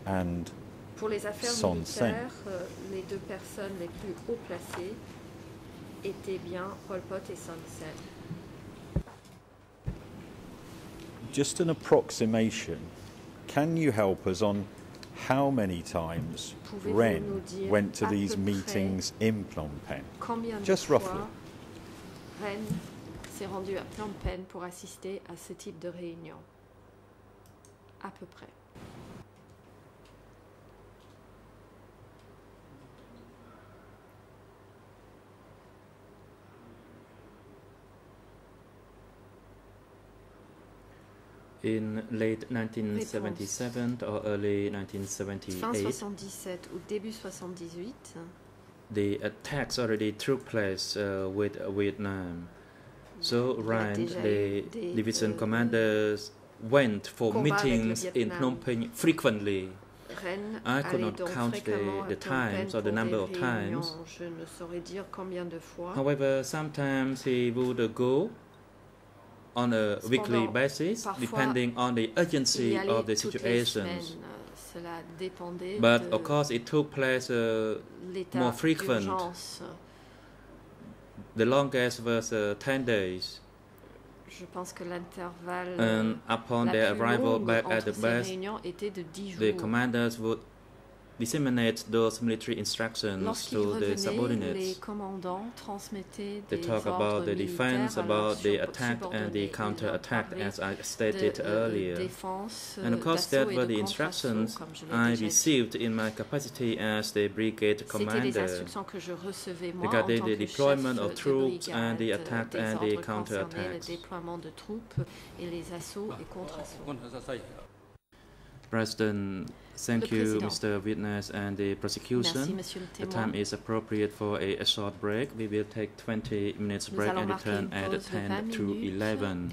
and Pour les Son Sen. euh, les deux personnes les plus haut placées étaient bien Pol Pot et Son Sen. just an approximation. Can you help us on how many times Ren went to these meetings in Phnom Penh? Just roughly. Ren s'est rendu à Phnom Penh pour assister à ce type de réunion À peu près. In late 1977 or early Fin 1978, ou début 78, the attacks already took place uh, with Vietnam. So Rand, the division commanders, went for combats avec le meetings in. Phnom Penh frequently. I could not count the- the times or the number of times. Je ne saurais dire combien de fois. However, sometimes he would go on a weekly basis, depending on the urgency of the situations. dépendait But of course, it took place. Uh, more frequent. the longest was uh, 10 days. Je pense que And upon their arrival back at the base, réunions était de 10 the commanders would disseminate those military instructions to the subordinates. They talk about the defense, about the attack and the counterattack, as I stated earlier. And of course, that were the instructions I received in my capacity as the brigade commander regarding the deployment of troops and the attack and the counterattacks. President thank you, Mr. Witness and the prosecution. Le The time is appropriate for a, a short break. We will take 20 minutes break and return at pause de 20 10 to 11.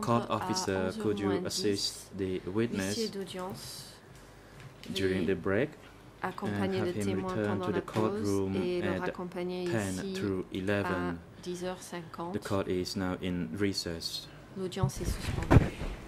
Court officer, could you assist the witness during the break? and le have him return to the courtroom at 10 ici through 11. The court is now in recess. L'audience est suspendue.